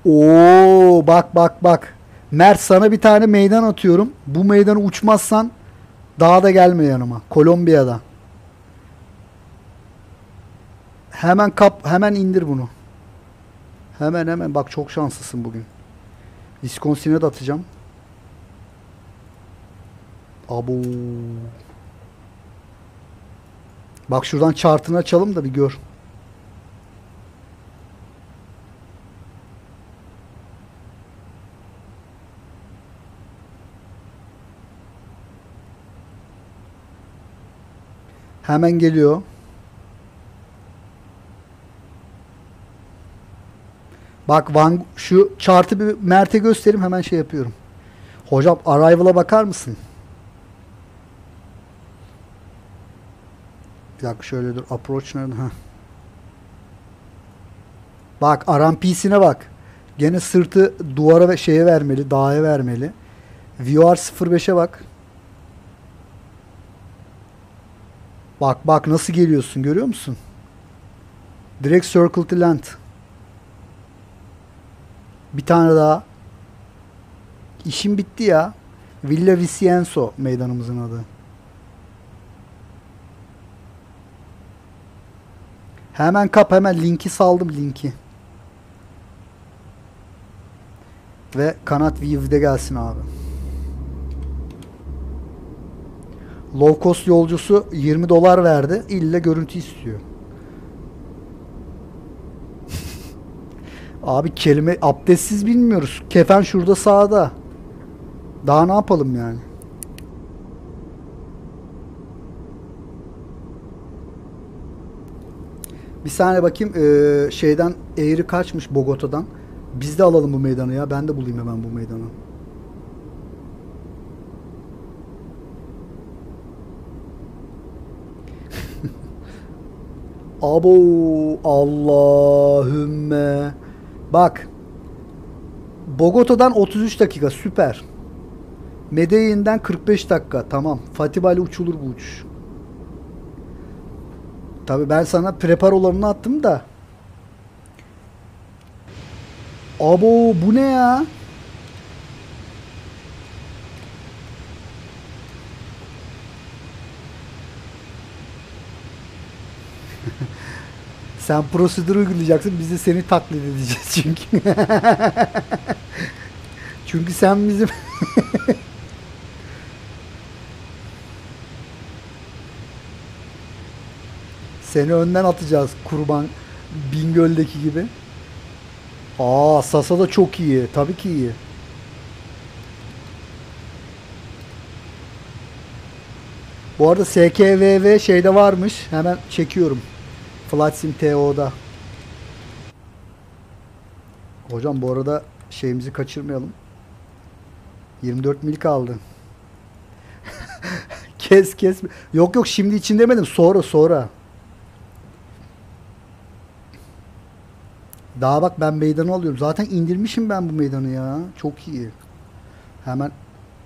Oo bak bak bak. Mert sana bir tane meydan atıyorum. Bu meydanı uçmazsan daha da gelme yanıma. Kolombiya'da. Hemen kap hemen indir bunu. Hemen hemen bak çok şanslısın bugün. Wisconsin'e de atacağım. Abo. Bak şuradan chartını açalım da bir gör. Hemen geliyor. Bak Van şu chartı bir Mert'e göstereyim hemen şey yapıyorum. Hocam Arrival'a bakar mısın? Bir dakika şöyle dur. Approach nerede? Heh. Bak RMP'sine bak. Gene sırtı duvara ve şeye vermeli. Dağa vermeli. VR 05'e bak. Bak bak nasıl geliyorsun görüyor musun? Direkt circle to land. Bir tane daha. İşim bitti ya. Villa Vicenzo meydanımızın adı. Hemen kap hemen linki saldım linki. Ve kanat view'de gelsin abi. Low cost yolcusu 20 dolar verdi. İlle görüntü istiyor. Abi kelime abdestsiz bilmiyoruz. Kefen şurada sağda. Daha ne yapalım yani? Bir saniye bakayım ee, şeyden eğri kaçmış Bogota'dan. Biz de alalım bu meydanı ya. Ben de bulayım hemen bu meydanı. Abo Allahümme. Bak. Bogota'dan 33 dakika süper. Medellin'den 45 dakika tamam. Fatiba ile uçulur bu uçuş. Tabi ben sana preparolarını attım da. Abo bu ne ya? Sen prosedürü uygulayacaksın. Biz de seni taklit edeceğiz çünkü. çünkü sen bizim Seni önden atacağız kurban Bingöl'deki gibi. Aa Sasa da çok iyi. Tabii ki iyi. Bu arada SKVV şeyde varmış. Hemen çekiyorum. Flight Sim TO'da. Hocam bu arada şeyimizi kaçırmayalım. 24 mil kaldı. kes kes. Yok yok şimdi için demedim. Sonra sonra. Daha bak ben meydanı alıyorum. Zaten indirmişim ben bu meydanı ya. Çok iyi. Hemen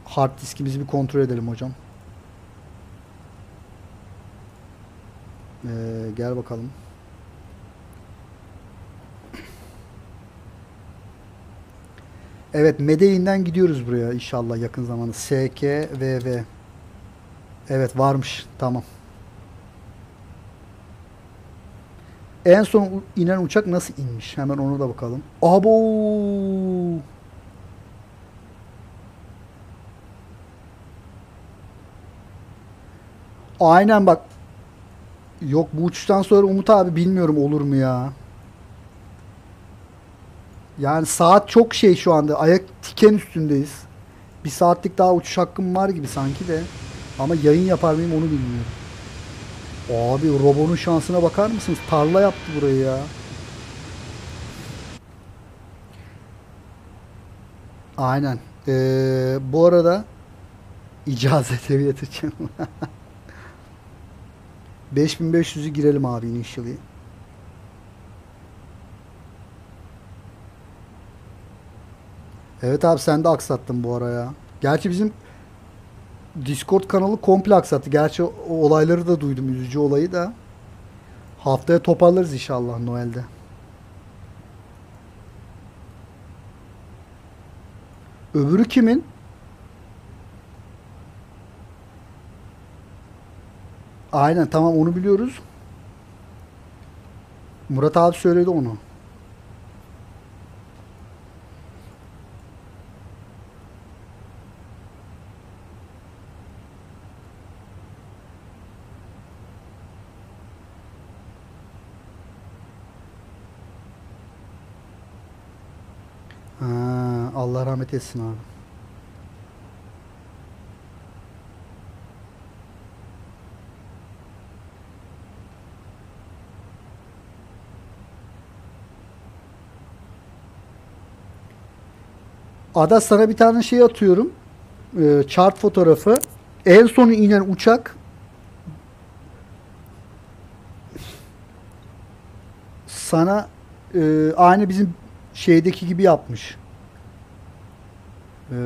hard diskimizi bir kontrol edelim hocam. Ee, gel bakalım. Evet Medellin'den gidiyoruz buraya inşallah yakın zamanda. SKVV. Evet varmış. Tamam. En son inen uçak nasıl inmiş? Hemen onu da bakalım. Abo! Aynen bak. Yok bu uçuştan sonra Umut abi bilmiyorum olur mu ya. Yani saat çok şey şu anda. Ayak tiken üstündeyiz. Bir saatlik daha uçuş hakkım var gibi sanki de. Ama yayın yapar mıyım onu bilmiyorum. Abi robonun şansına bakar mısınız? Tarla yaptı burayı ya. Aynen. Ee, bu arada icazet eviyet için 5500'ü girelim abi initially. Evet abi sen de aksattın bu ara ya. Gerçi bizim Discord kanalı komple aksattı. Gerçi o olayları da duydum. Üzücü olayı da. Haftaya toparlarız inşallah Noel'de. Öbürü kimin? Aynen tamam onu biliyoruz. Murat abi söyledi onu. Ha, Allah rahmet etsin abi. Ada sana bir tane şey atıyorum. Ee, chart fotoğrafı. En sonu inen uçak sana e, aynı bizim şeydeki gibi yapmış. Ee,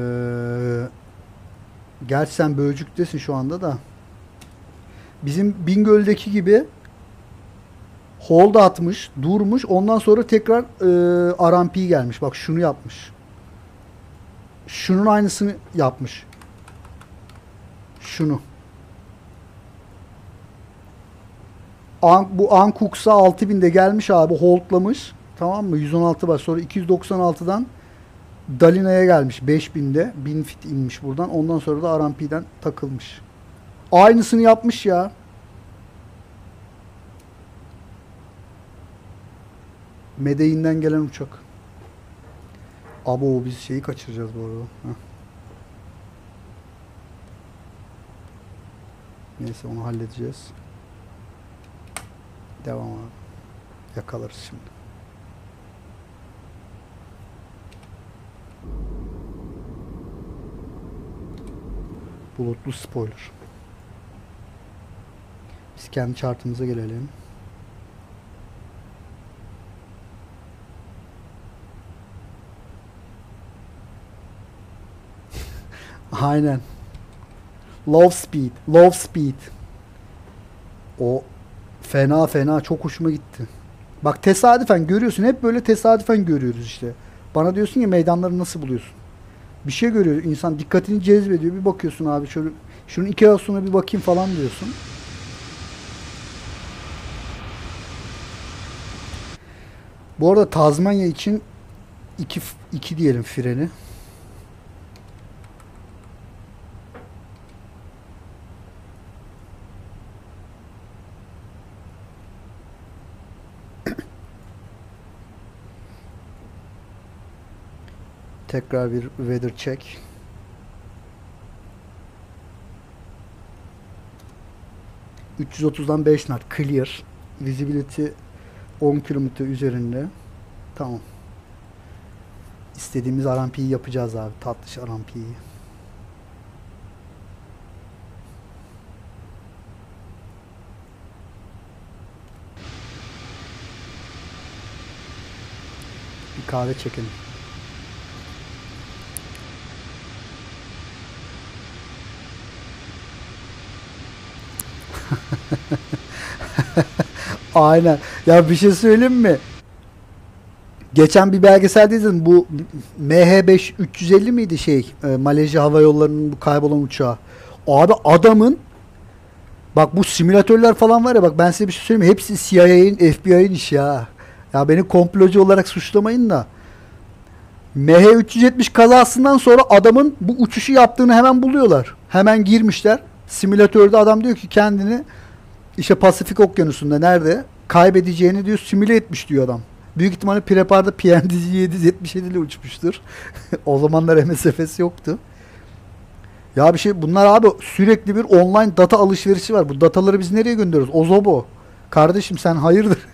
gerçi sen Bölcük'tesin şu anda da. Bizim Bingöl'deki gibi hold atmış, durmuş. Ondan sonra tekrar e, RMP gelmiş. Bak şunu yapmış. Şunun aynısını yapmış. Şunu. An, bu Ankuks'a 6000'de gelmiş abi holdlamış. Tamam mı? 116 var. Sonra 296'dan Dalina'ya gelmiş 5000'de. 1000 fit inmiş buradan. Ondan sonra da RMP'den takılmış. Aynısını yapmış ya. Medellin'den gelen uçak. Abo biz şeyi kaçıracağız bu arada. Heh. Neyse onu halledeceğiz. Devam abi. Yakalarız şimdi. Bulutlu spoiler. Biz kendi chartımıza gelelim. Aynen. Low speed. Low speed. O fena fena çok hoşuma gitti. Bak tesadüfen görüyorsun. Hep böyle tesadüfen görüyoruz işte. Bana diyorsun ya meydanları nasıl buluyorsun? Bir şey görüyor. insan dikkatini cezbediyor. Bir bakıyorsun abi şöyle şunun iki sonra bir bakayım falan diyorsun. Bu arada Tazmanya için iki, iki diyelim freni. Tekrar bir weather check. 330'dan 5 knot clear. Visibility 10 kilometre üzerinde. Tamam. İstediğimiz RMP'yi yapacağız abi. Tatlış RMP'yi. Bir kahve çekelim. Aynen. Ya bir şey söyleyeyim mi? Geçen bir belgeselde izledim. Bu MH5 350 miydi şey? E, Malezya Hava Yolları'nın bu kaybolan uçağı. Abi adamın bak bu simülatörler falan var ya bak ben size bir şey söyleyeyim? Hepsi CIA'nin FBI'nin işi ya. Ya beni komplocu olarak suçlamayın da. MH370 kazasından sonra adamın bu uçuşu yaptığını hemen buluyorlar. Hemen girmişler. Simülatörde adam diyor ki kendini işte Pasifik Okyanusu'nda nerede kaybedeceğini diyor simüle etmiş diyor adam. Büyük ihtimalle Prepar'da PNDC 777 ile uçmuştur. o zamanlar MSFS yoktu. Ya bir şey bunlar abi sürekli bir online data alışverişi var. Bu dataları biz nereye gönderiyoruz? Ozobo. Kardeşim sen hayırdır?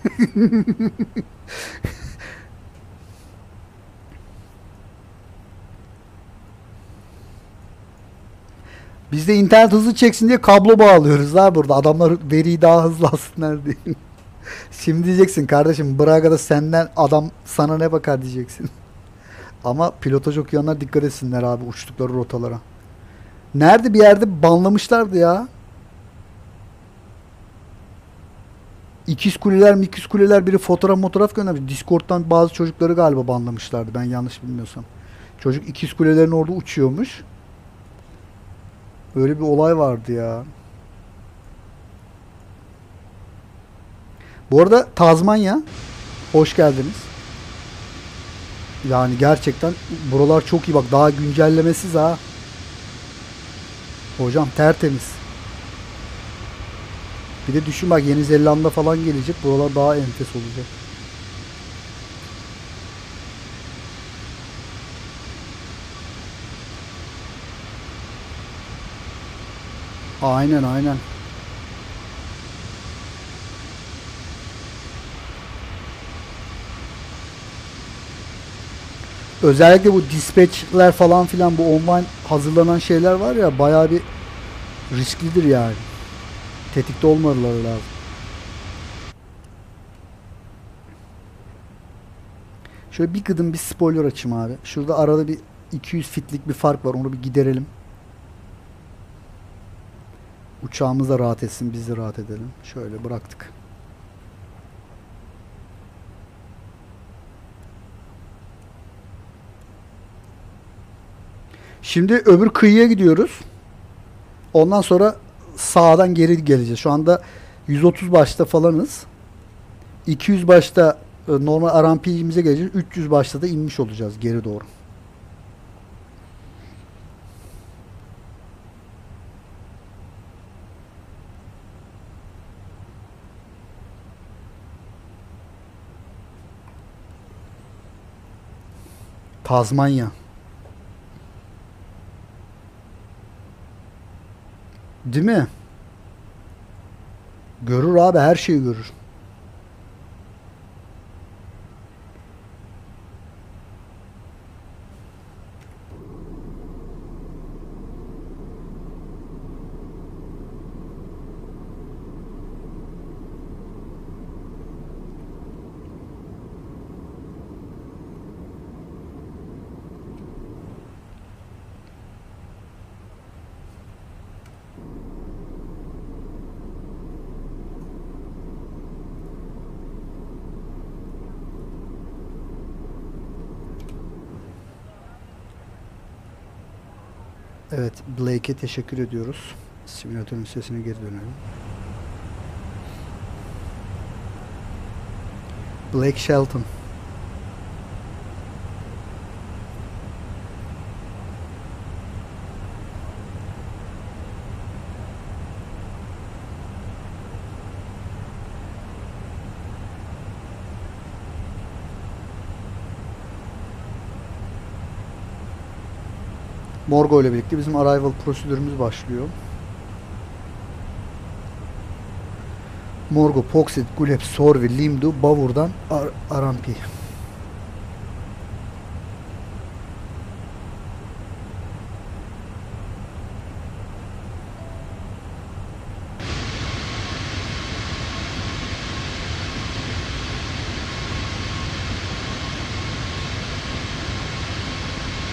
Biz de internet hızlı çeksin diye kablo bağlıyoruz ha burada. Adamlar veriyi daha hızlı alsınlar diye. Şimdi diyeceksin kardeşim Braga'da senden adam sana ne bakar diyeceksin. Ama pilotaj okuyanlar dikkat etsinler abi uçtukları rotalara. Nerede bir yerde banlamışlardı ya. İkiz kuleler mikiz kuleler biri fotoğraf fotoğraf göndermiş. Discord'dan bazı çocukları galiba banlamışlardı ben yanlış bilmiyorsam. Çocuk ikiz kulelerin orada uçuyormuş. Böyle bir olay vardı ya. Bu arada Tazmanya hoş geldiniz. Yani gerçekten buralar çok iyi bak daha güncellemesiz ha. Hocam tertemiz. Bir de düşün bak Yeni Zelanda falan gelecek. Buralar daha enfes olacak. Aynen aynen. Özellikle bu dispatchler falan filan bu online hazırlanan şeyler var ya bayağı bir risklidir yani. Tetikte olmaları lazım. Şöyle bir gıdım bir spoiler açayım abi. Şurada arada bir 200 fitlik bir fark var. Onu bir giderelim. Uçağımız da rahat etsin. Biz de rahat edelim. Şöyle bıraktık. Şimdi öbür kıyıya gidiyoruz. Ondan sonra sağdan geri geleceğiz. Şu anda 130 başta falanız. 200 başta e, normal RMP'imize geleceğiz. 300 başta da inmiş olacağız geri doğru. Tazmanya. Değil mi? Görür abi her şeyi görür. Evet, Blake'e teşekkür ediyoruz. Simülatörün sesine geri dönelim. Blake Shelton. Morgo ile birlikte bizim arrival prosedürümüz başlıyor. Morgo, Poksit, Gulep, Sorvi, Limdu, Bavur'dan Ar- Arampi.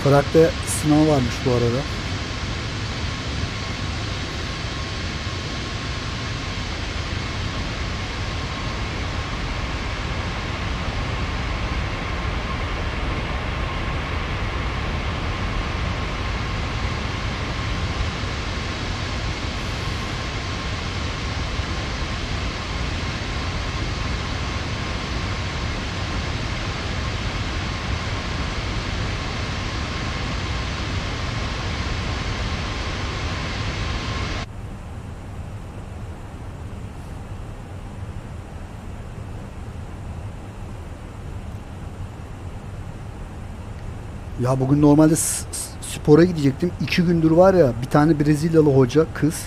Prag'da sınav varmış bu arada. Ya bugün normalde spora gidecektim. İki gündür var ya bir tane Brezilyalı hoca kız.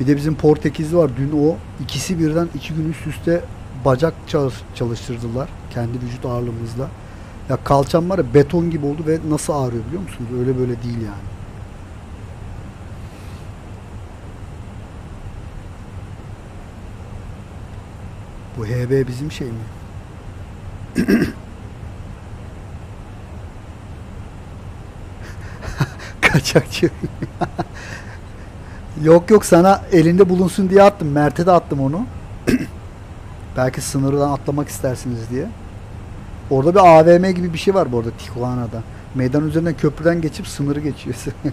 Bir de bizim Portekizli var. Dün o ikisi birden iki gün üst üste bacak çalış- çalıştırdılar. Kendi vücut ağırlığımızla. Ya kalçam var ya beton gibi oldu ve nasıl ağrıyor biliyor musunuz? Öyle böyle değil yani. Bu HB bizim şey mi? Kaçakçı. yok yok sana elinde bulunsun diye attım. Mert'e de attım onu. Belki sınırdan atlamak istersiniz diye. Orada bir AVM gibi bir şey var bu arada Tijuana'da. Meydan üzerinden köprüden geçip sınırı geçiyorsun.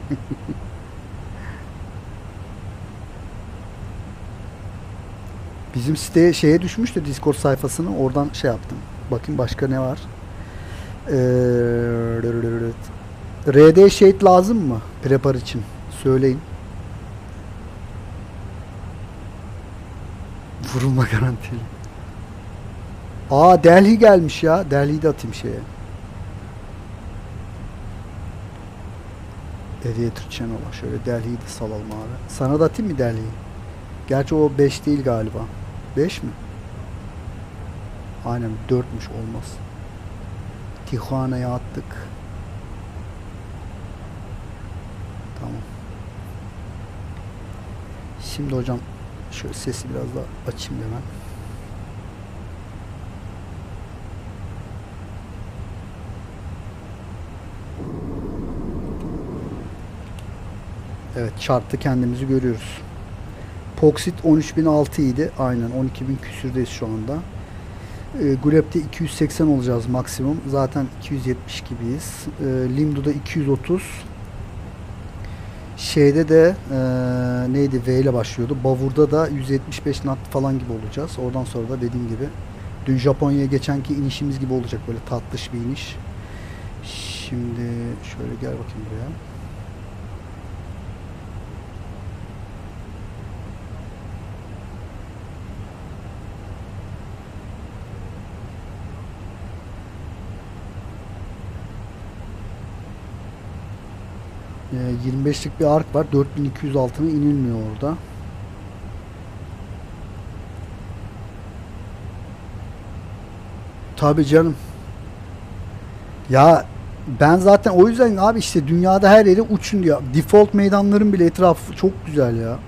Bizim siteye şeye düşmüş de Discord sayfasını oradan şey yaptım. Bakayım başka ne var. Ee, RD Shade lazım mı? Prepar için. Söyleyin. Vurulma garantili. Aa Delhi gelmiş ya. Delhi'yi de atayım şeye. Editor Channel'a. Şöyle Delhi'yi de salalım abi. Sana da atayım mı Delhi'yi? Gerçi o 5 değil galiba. 5 mi? Aynen 4'müş olmaz. Tijuana'ya attık. Tamam. Şimdi hocam şöyle sesi biraz daha açayım hemen. Evet chartta kendimizi görüyoruz. Poxit 13006 idi. Aynen 12.000 küsürdeyiz şu anda. E, Gulep'te 280 olacağız maksimum. Zaten 270 gibiyiz. E, Limdu'da 230. Şeyde de e, neydi V ile başlıyordu. Bavur'da da 175 knot falan gibi olacağız. Oradan sonra da dediğim gibi dün Japonya'ya geçenki inişimiz gibi olacak böyle tatlış bir iniş. Şimdi şöyle gel bakayım buraya. Ee, 25'lik bir ark var. 4200 altına inilmiyor orada. Tabii canım. Ya ben zaten o yüzden abi işte dünyada her yere uçun diyor. Default meydanların bile etrafı çok güzel ya.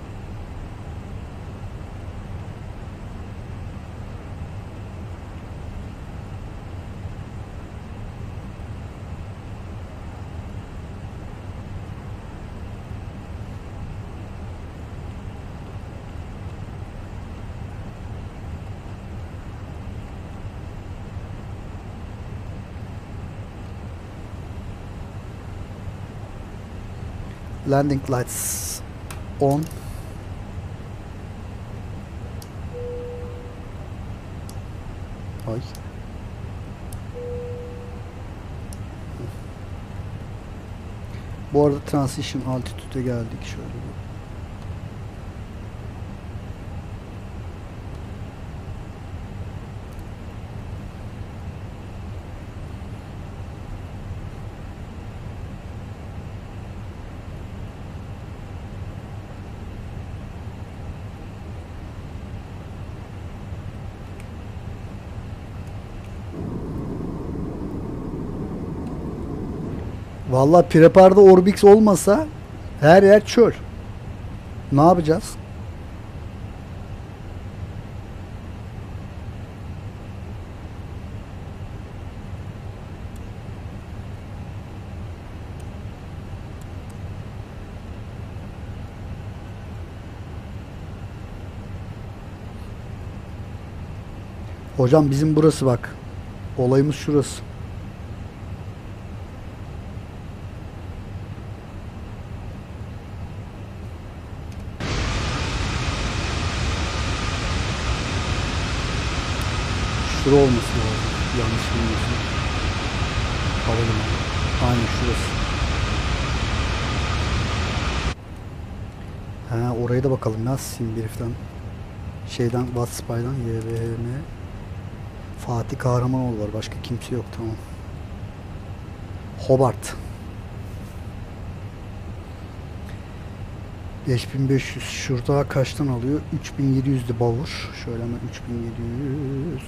Landing lights on. Ay. Bu arada transition altitude'e geldik şöyle bir. Vallahi Prepar'da Orbix olmasa her yer çöl. Ne yapacağız? Hocam bizim burası bak. Olayımız şurası. Şura olması lazım. Yanlış bilmiyorsam. Havalimanı. Aynen şurası. Ha oraya da bakalım ya Simbirif'ten. Şeyden Vatspay'dan YBM Fatih Kahramanoğlu var. Başka kimse yok tamam. Hobart. 5500 şurada kaçtan alıyor? 3700'de bavur. Şöyle hemen 3700.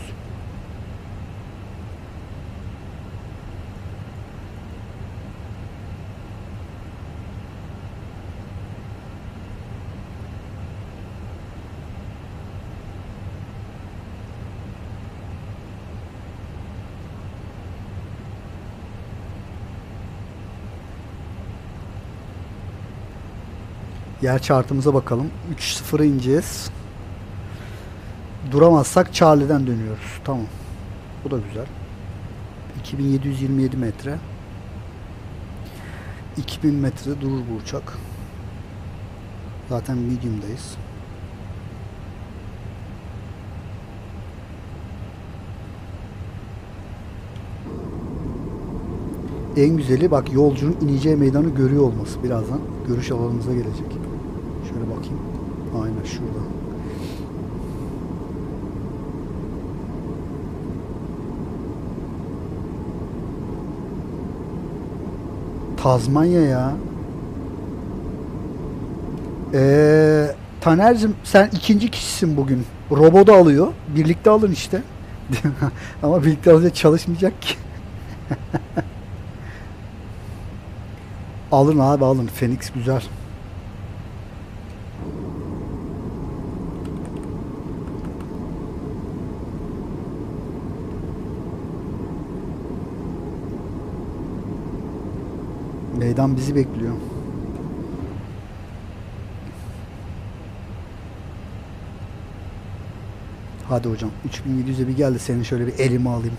Yer chartımıza bakalım. 3-0'a ineceğiz. Duramazsak Charlie'den dönüyoruz. Tamam. Bu da güzel. 2727 metre. 2000 metrede durur bu uçak. Zaten medium'dayız. En güzeli bak yolcunun ineceği meydanı görüyor olması birazdan görüş alanımıza gelecek. Şöyle bakayım. Aynen şurada. Tazmanya ya. Ee, Taner'cim sen ikinci kişisin bugün. Robodu alıyor. Birlikte alın işte. Ama birlikte alınca çalışmayacak ki. alın abi alın. Phoenix güzel. Meydan bizi bekliyor. Hadi hocam 3700'e bir geldi senin şöyle bir elimi alayım.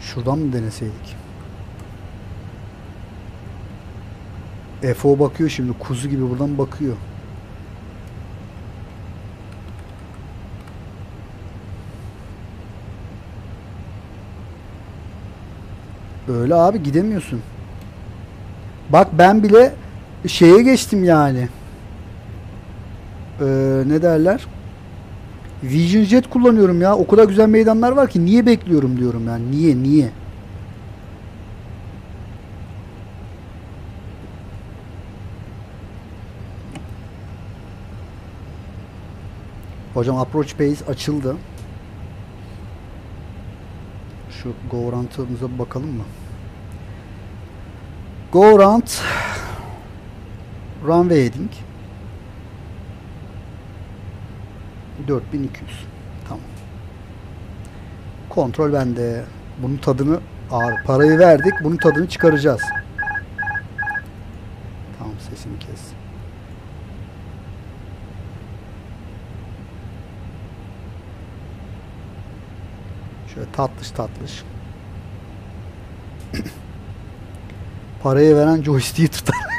Şuradan mı deneseydik? FO bakıyor şimdi kuzu gibi buradan bakıyor. Böyle abi gidemiyorsun. Bak ben bile şeye geçtim yani. Ee, ne derler? Vision Jet kullanıyorum ya. O kadar güzel meydanlar var ki niye bekliyorum diyorum yani. Niye niye? Hocam approach pace açıldı. Şu go round'ımıza bir bakalım mı? Go round runway heading 4200 tamam. Kontrol bende. Bunun tadını ağır parayı verdik bunun tadını çıkaracağız tamam sesini kes şöyle tatlış tatlış. Parayı veren joystick'i tutar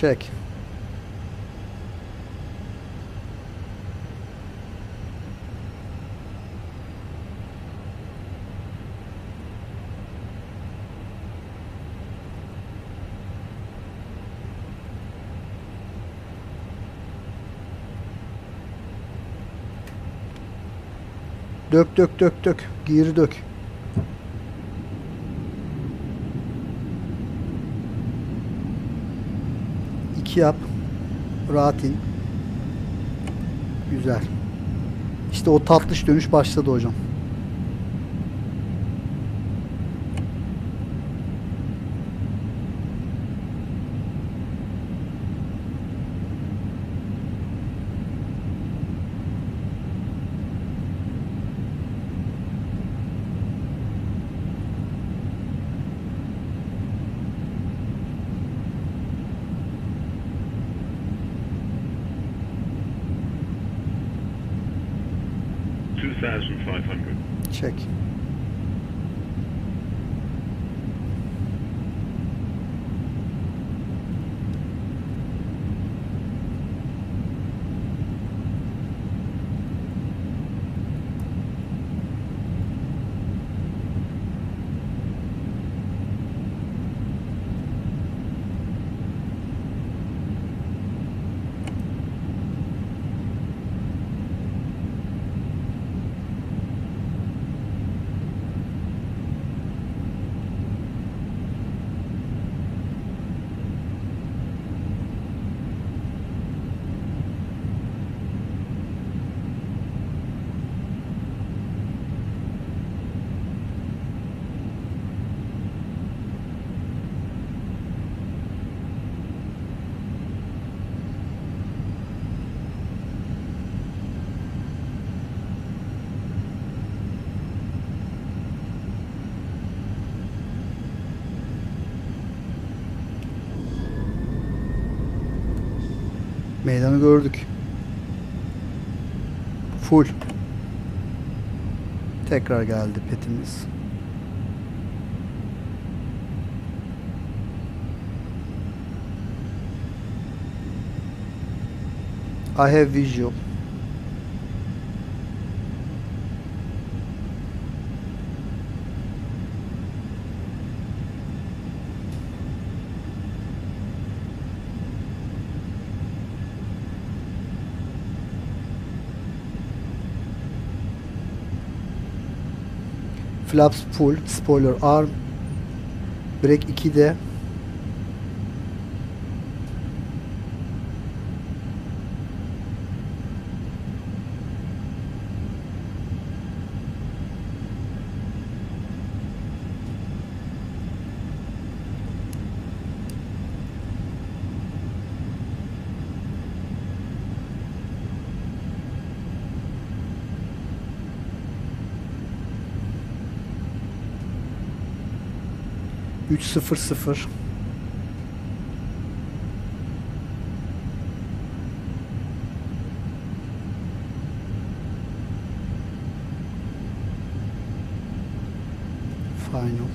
Çek. Dök dök dök dök. Geri dök. İki yap. Rahat in. Güzel. İşte o tatlış dönüş başladı hocam. Meydanı gördük. Full. Tekrar geldi petimiz. I have visual. Flaps full, spoiler arm. Break 2'de. Üç sıfır sıfır. Final.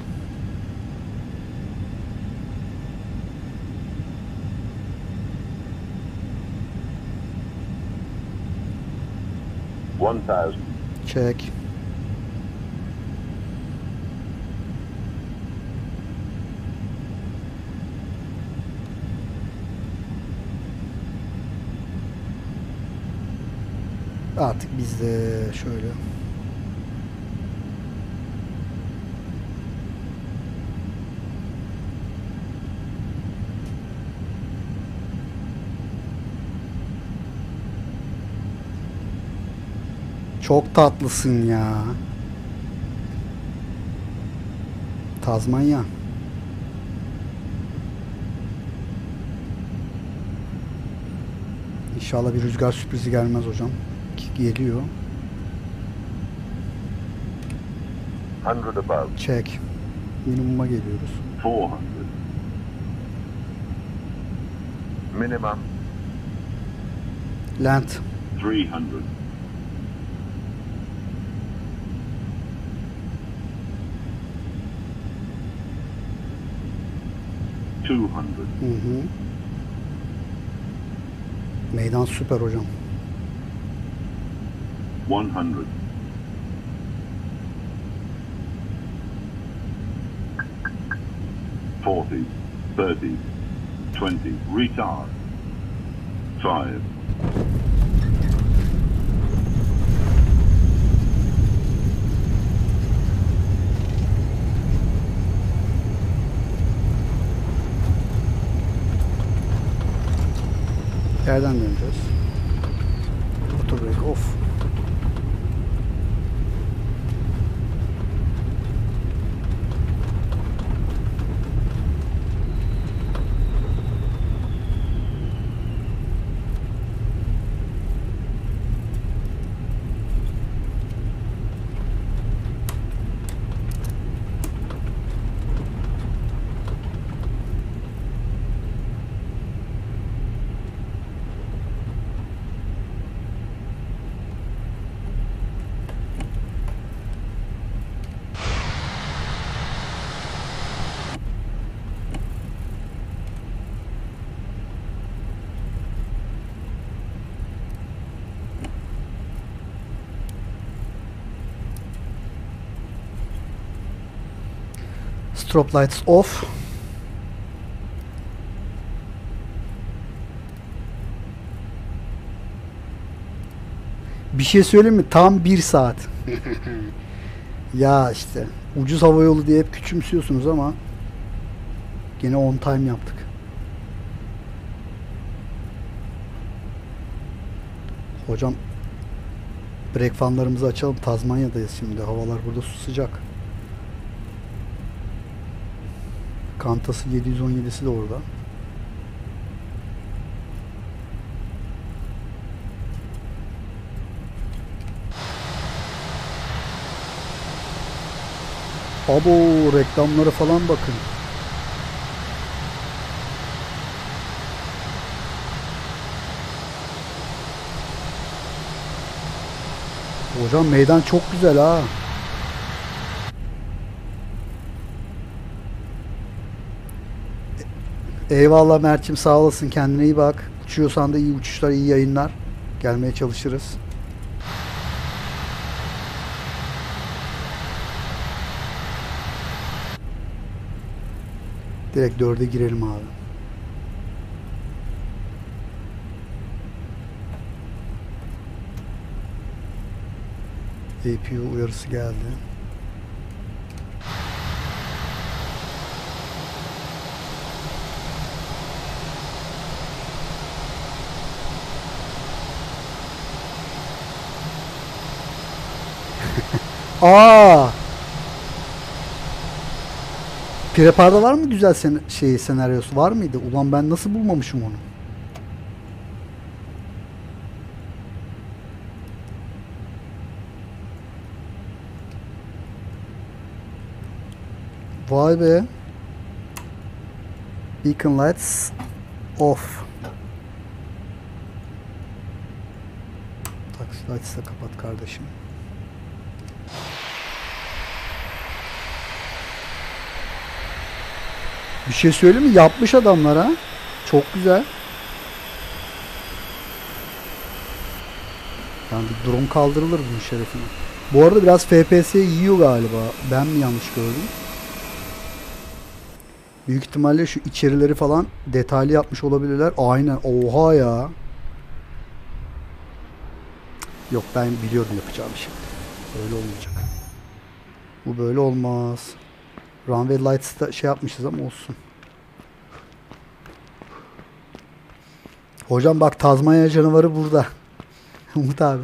One thousand.
Check. Artık biz de şöyle. Çok tatlısın ya. Tazmanya. İnşallah bir rüzgar sürprizi gelmez hocam. Geliyor. Check. Minimuma geliyoruz.
Four hundred. Minimum
Land.
three hundred. Two hundred.
Hı hı. Meydan süper hocam.
100. Forty, thirty, twenty, retard. Five,
Yerden döneceğiz. Strobe lights off. Bir şey söyleyeyim mi? Tam bir saat. ya işte ucuz hava yolu diye hep küçümsüyorsunuz ama gene on time yaptık. Hocam brake fanlarımızı açalım. Tazmanya'dayız şimdi. Havalar burada su sıcak. Kantası 717'si de orada. Abo reklamlara falan bakın. Hocam meydan çok güzel ha. Eyvallah Mert'cim sağ olasın kendine iyi bak. Uçuyorsan da iyi uçuşlar iyi yayınlar. Gelmeye çalışırız. Direkt dörde girelim abi. APU uyarısı geldi. Aa! Prepar'da var mı güzel sen şey senaryosu var mıydı? Ulan ben nasıl bulmamışım onu? Vay be. Beacon lights off. Taksi da kapat kardeşim. Bir şey söyleyeyim mi? Yapmış adamlar ha. Çok güzel. Yani bir drone kaldırılır bunun şerefine. Bu arada biraz FPS yiyor galiba. Ben mi yanlış gördüm? Büyük ihtimalle şu içerileri falan detaylı yapmış olabilirler. Aynen. Oha ya. Yok ben biliyorum yapacağım şimdi. Böyle olmayacak. Bu böyle olmaz. Runway Lights'ta şey yapmışız ama olsun. Hocam bak Tazmanya canavarı burada. Umut abi.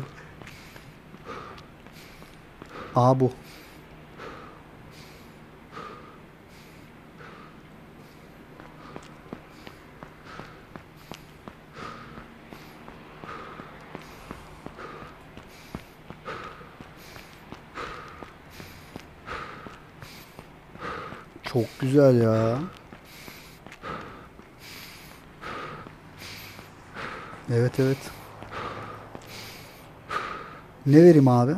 Aa bu. Çok güzel ya. Evet evet. Ne vereyim abi?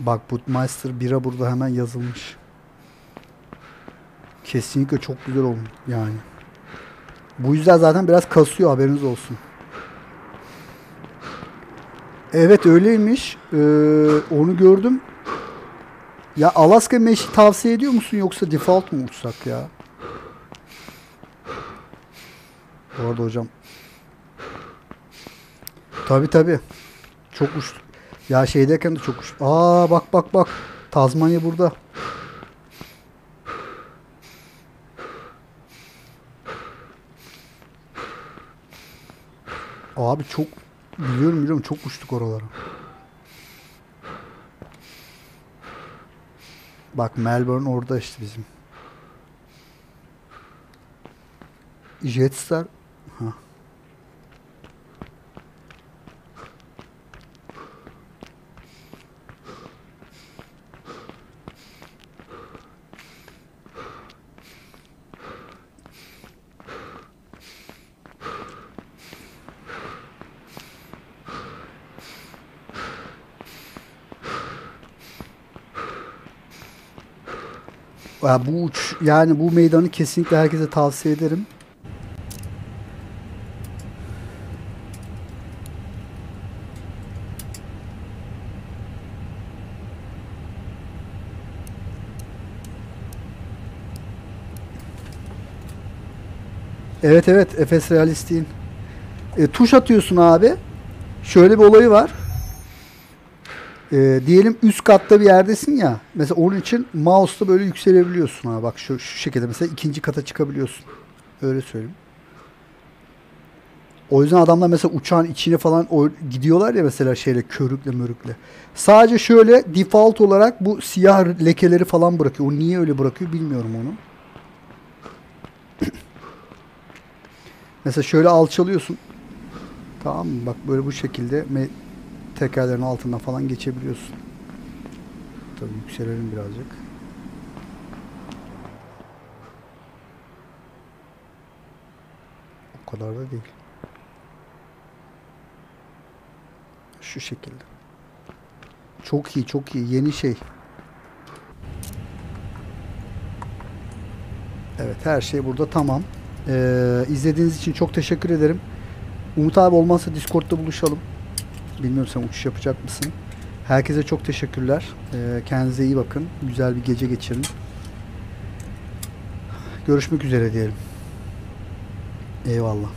Bak Budmeister bira burada hemen yazılmış. Kesinlikle çok güzel olmuş yani. Bu yüzden zaten biraz kasıyor haberiniz olsun. Evet öyleymiş. Ee, onu gördüm. Ya Alaska Mesh'i tavsiye ediyor musun yoksa default mu uçsak ya? Bu arada hocam. Tabi tabi. Çok uçtu. Ya şeydeyken de çok uçtu. Aa bak bak bak. Tazmanya burada. Abi çok biliyorum biliyorum çok uçtuk oralara. Bak Melbourne orada işte bizim. Jetstar ha. Ya bu uç yani bu meydanı kesinlikle herkese tavsiye ederim. Evet evet Efes Realist'in. E, tuş atıyorsun abi. Şöyle bir olayı var. E, diyelim üst katta bir yerdesin ya. Mesela onun için mouse'la böyle yükselebiliyorsun ha. Bak şu, şu şekilde mesela ikinci kata çıkabiliyorsun. Öyle söyleyeyim. O yüzden adamlar mesela uçağın içine falan gidiyorlar ya mesela şeyle körükle mörükle. Sadece şöyle default olarak bu siyah lekeleri falan bırakıyor. O niye öyle bırakıyor bilmiyorum onu. Mesela şöyle alçalıyorsun. Tamam mı? Bak böyle bu şekilde tekerlerin altından falan geçebiliyorsun. Tabii yükselelim birazcık. O kadar da değil. Şu şekilde. Çok iyi, çok iyi. Yeni şey. Evet, her şey burada tamam. Ee, izlediğiniz için çok teşekkür ederim. Umut abi olmazsa Discord'da buluşalım. Bilmiyorum sen uçuş yapacak mısın? Herkese çok teşekkürler. Ee, kendinize iyi bakın. Güzel bir gece geçirin. Görüşmek üzere diyelim. Eyvallah.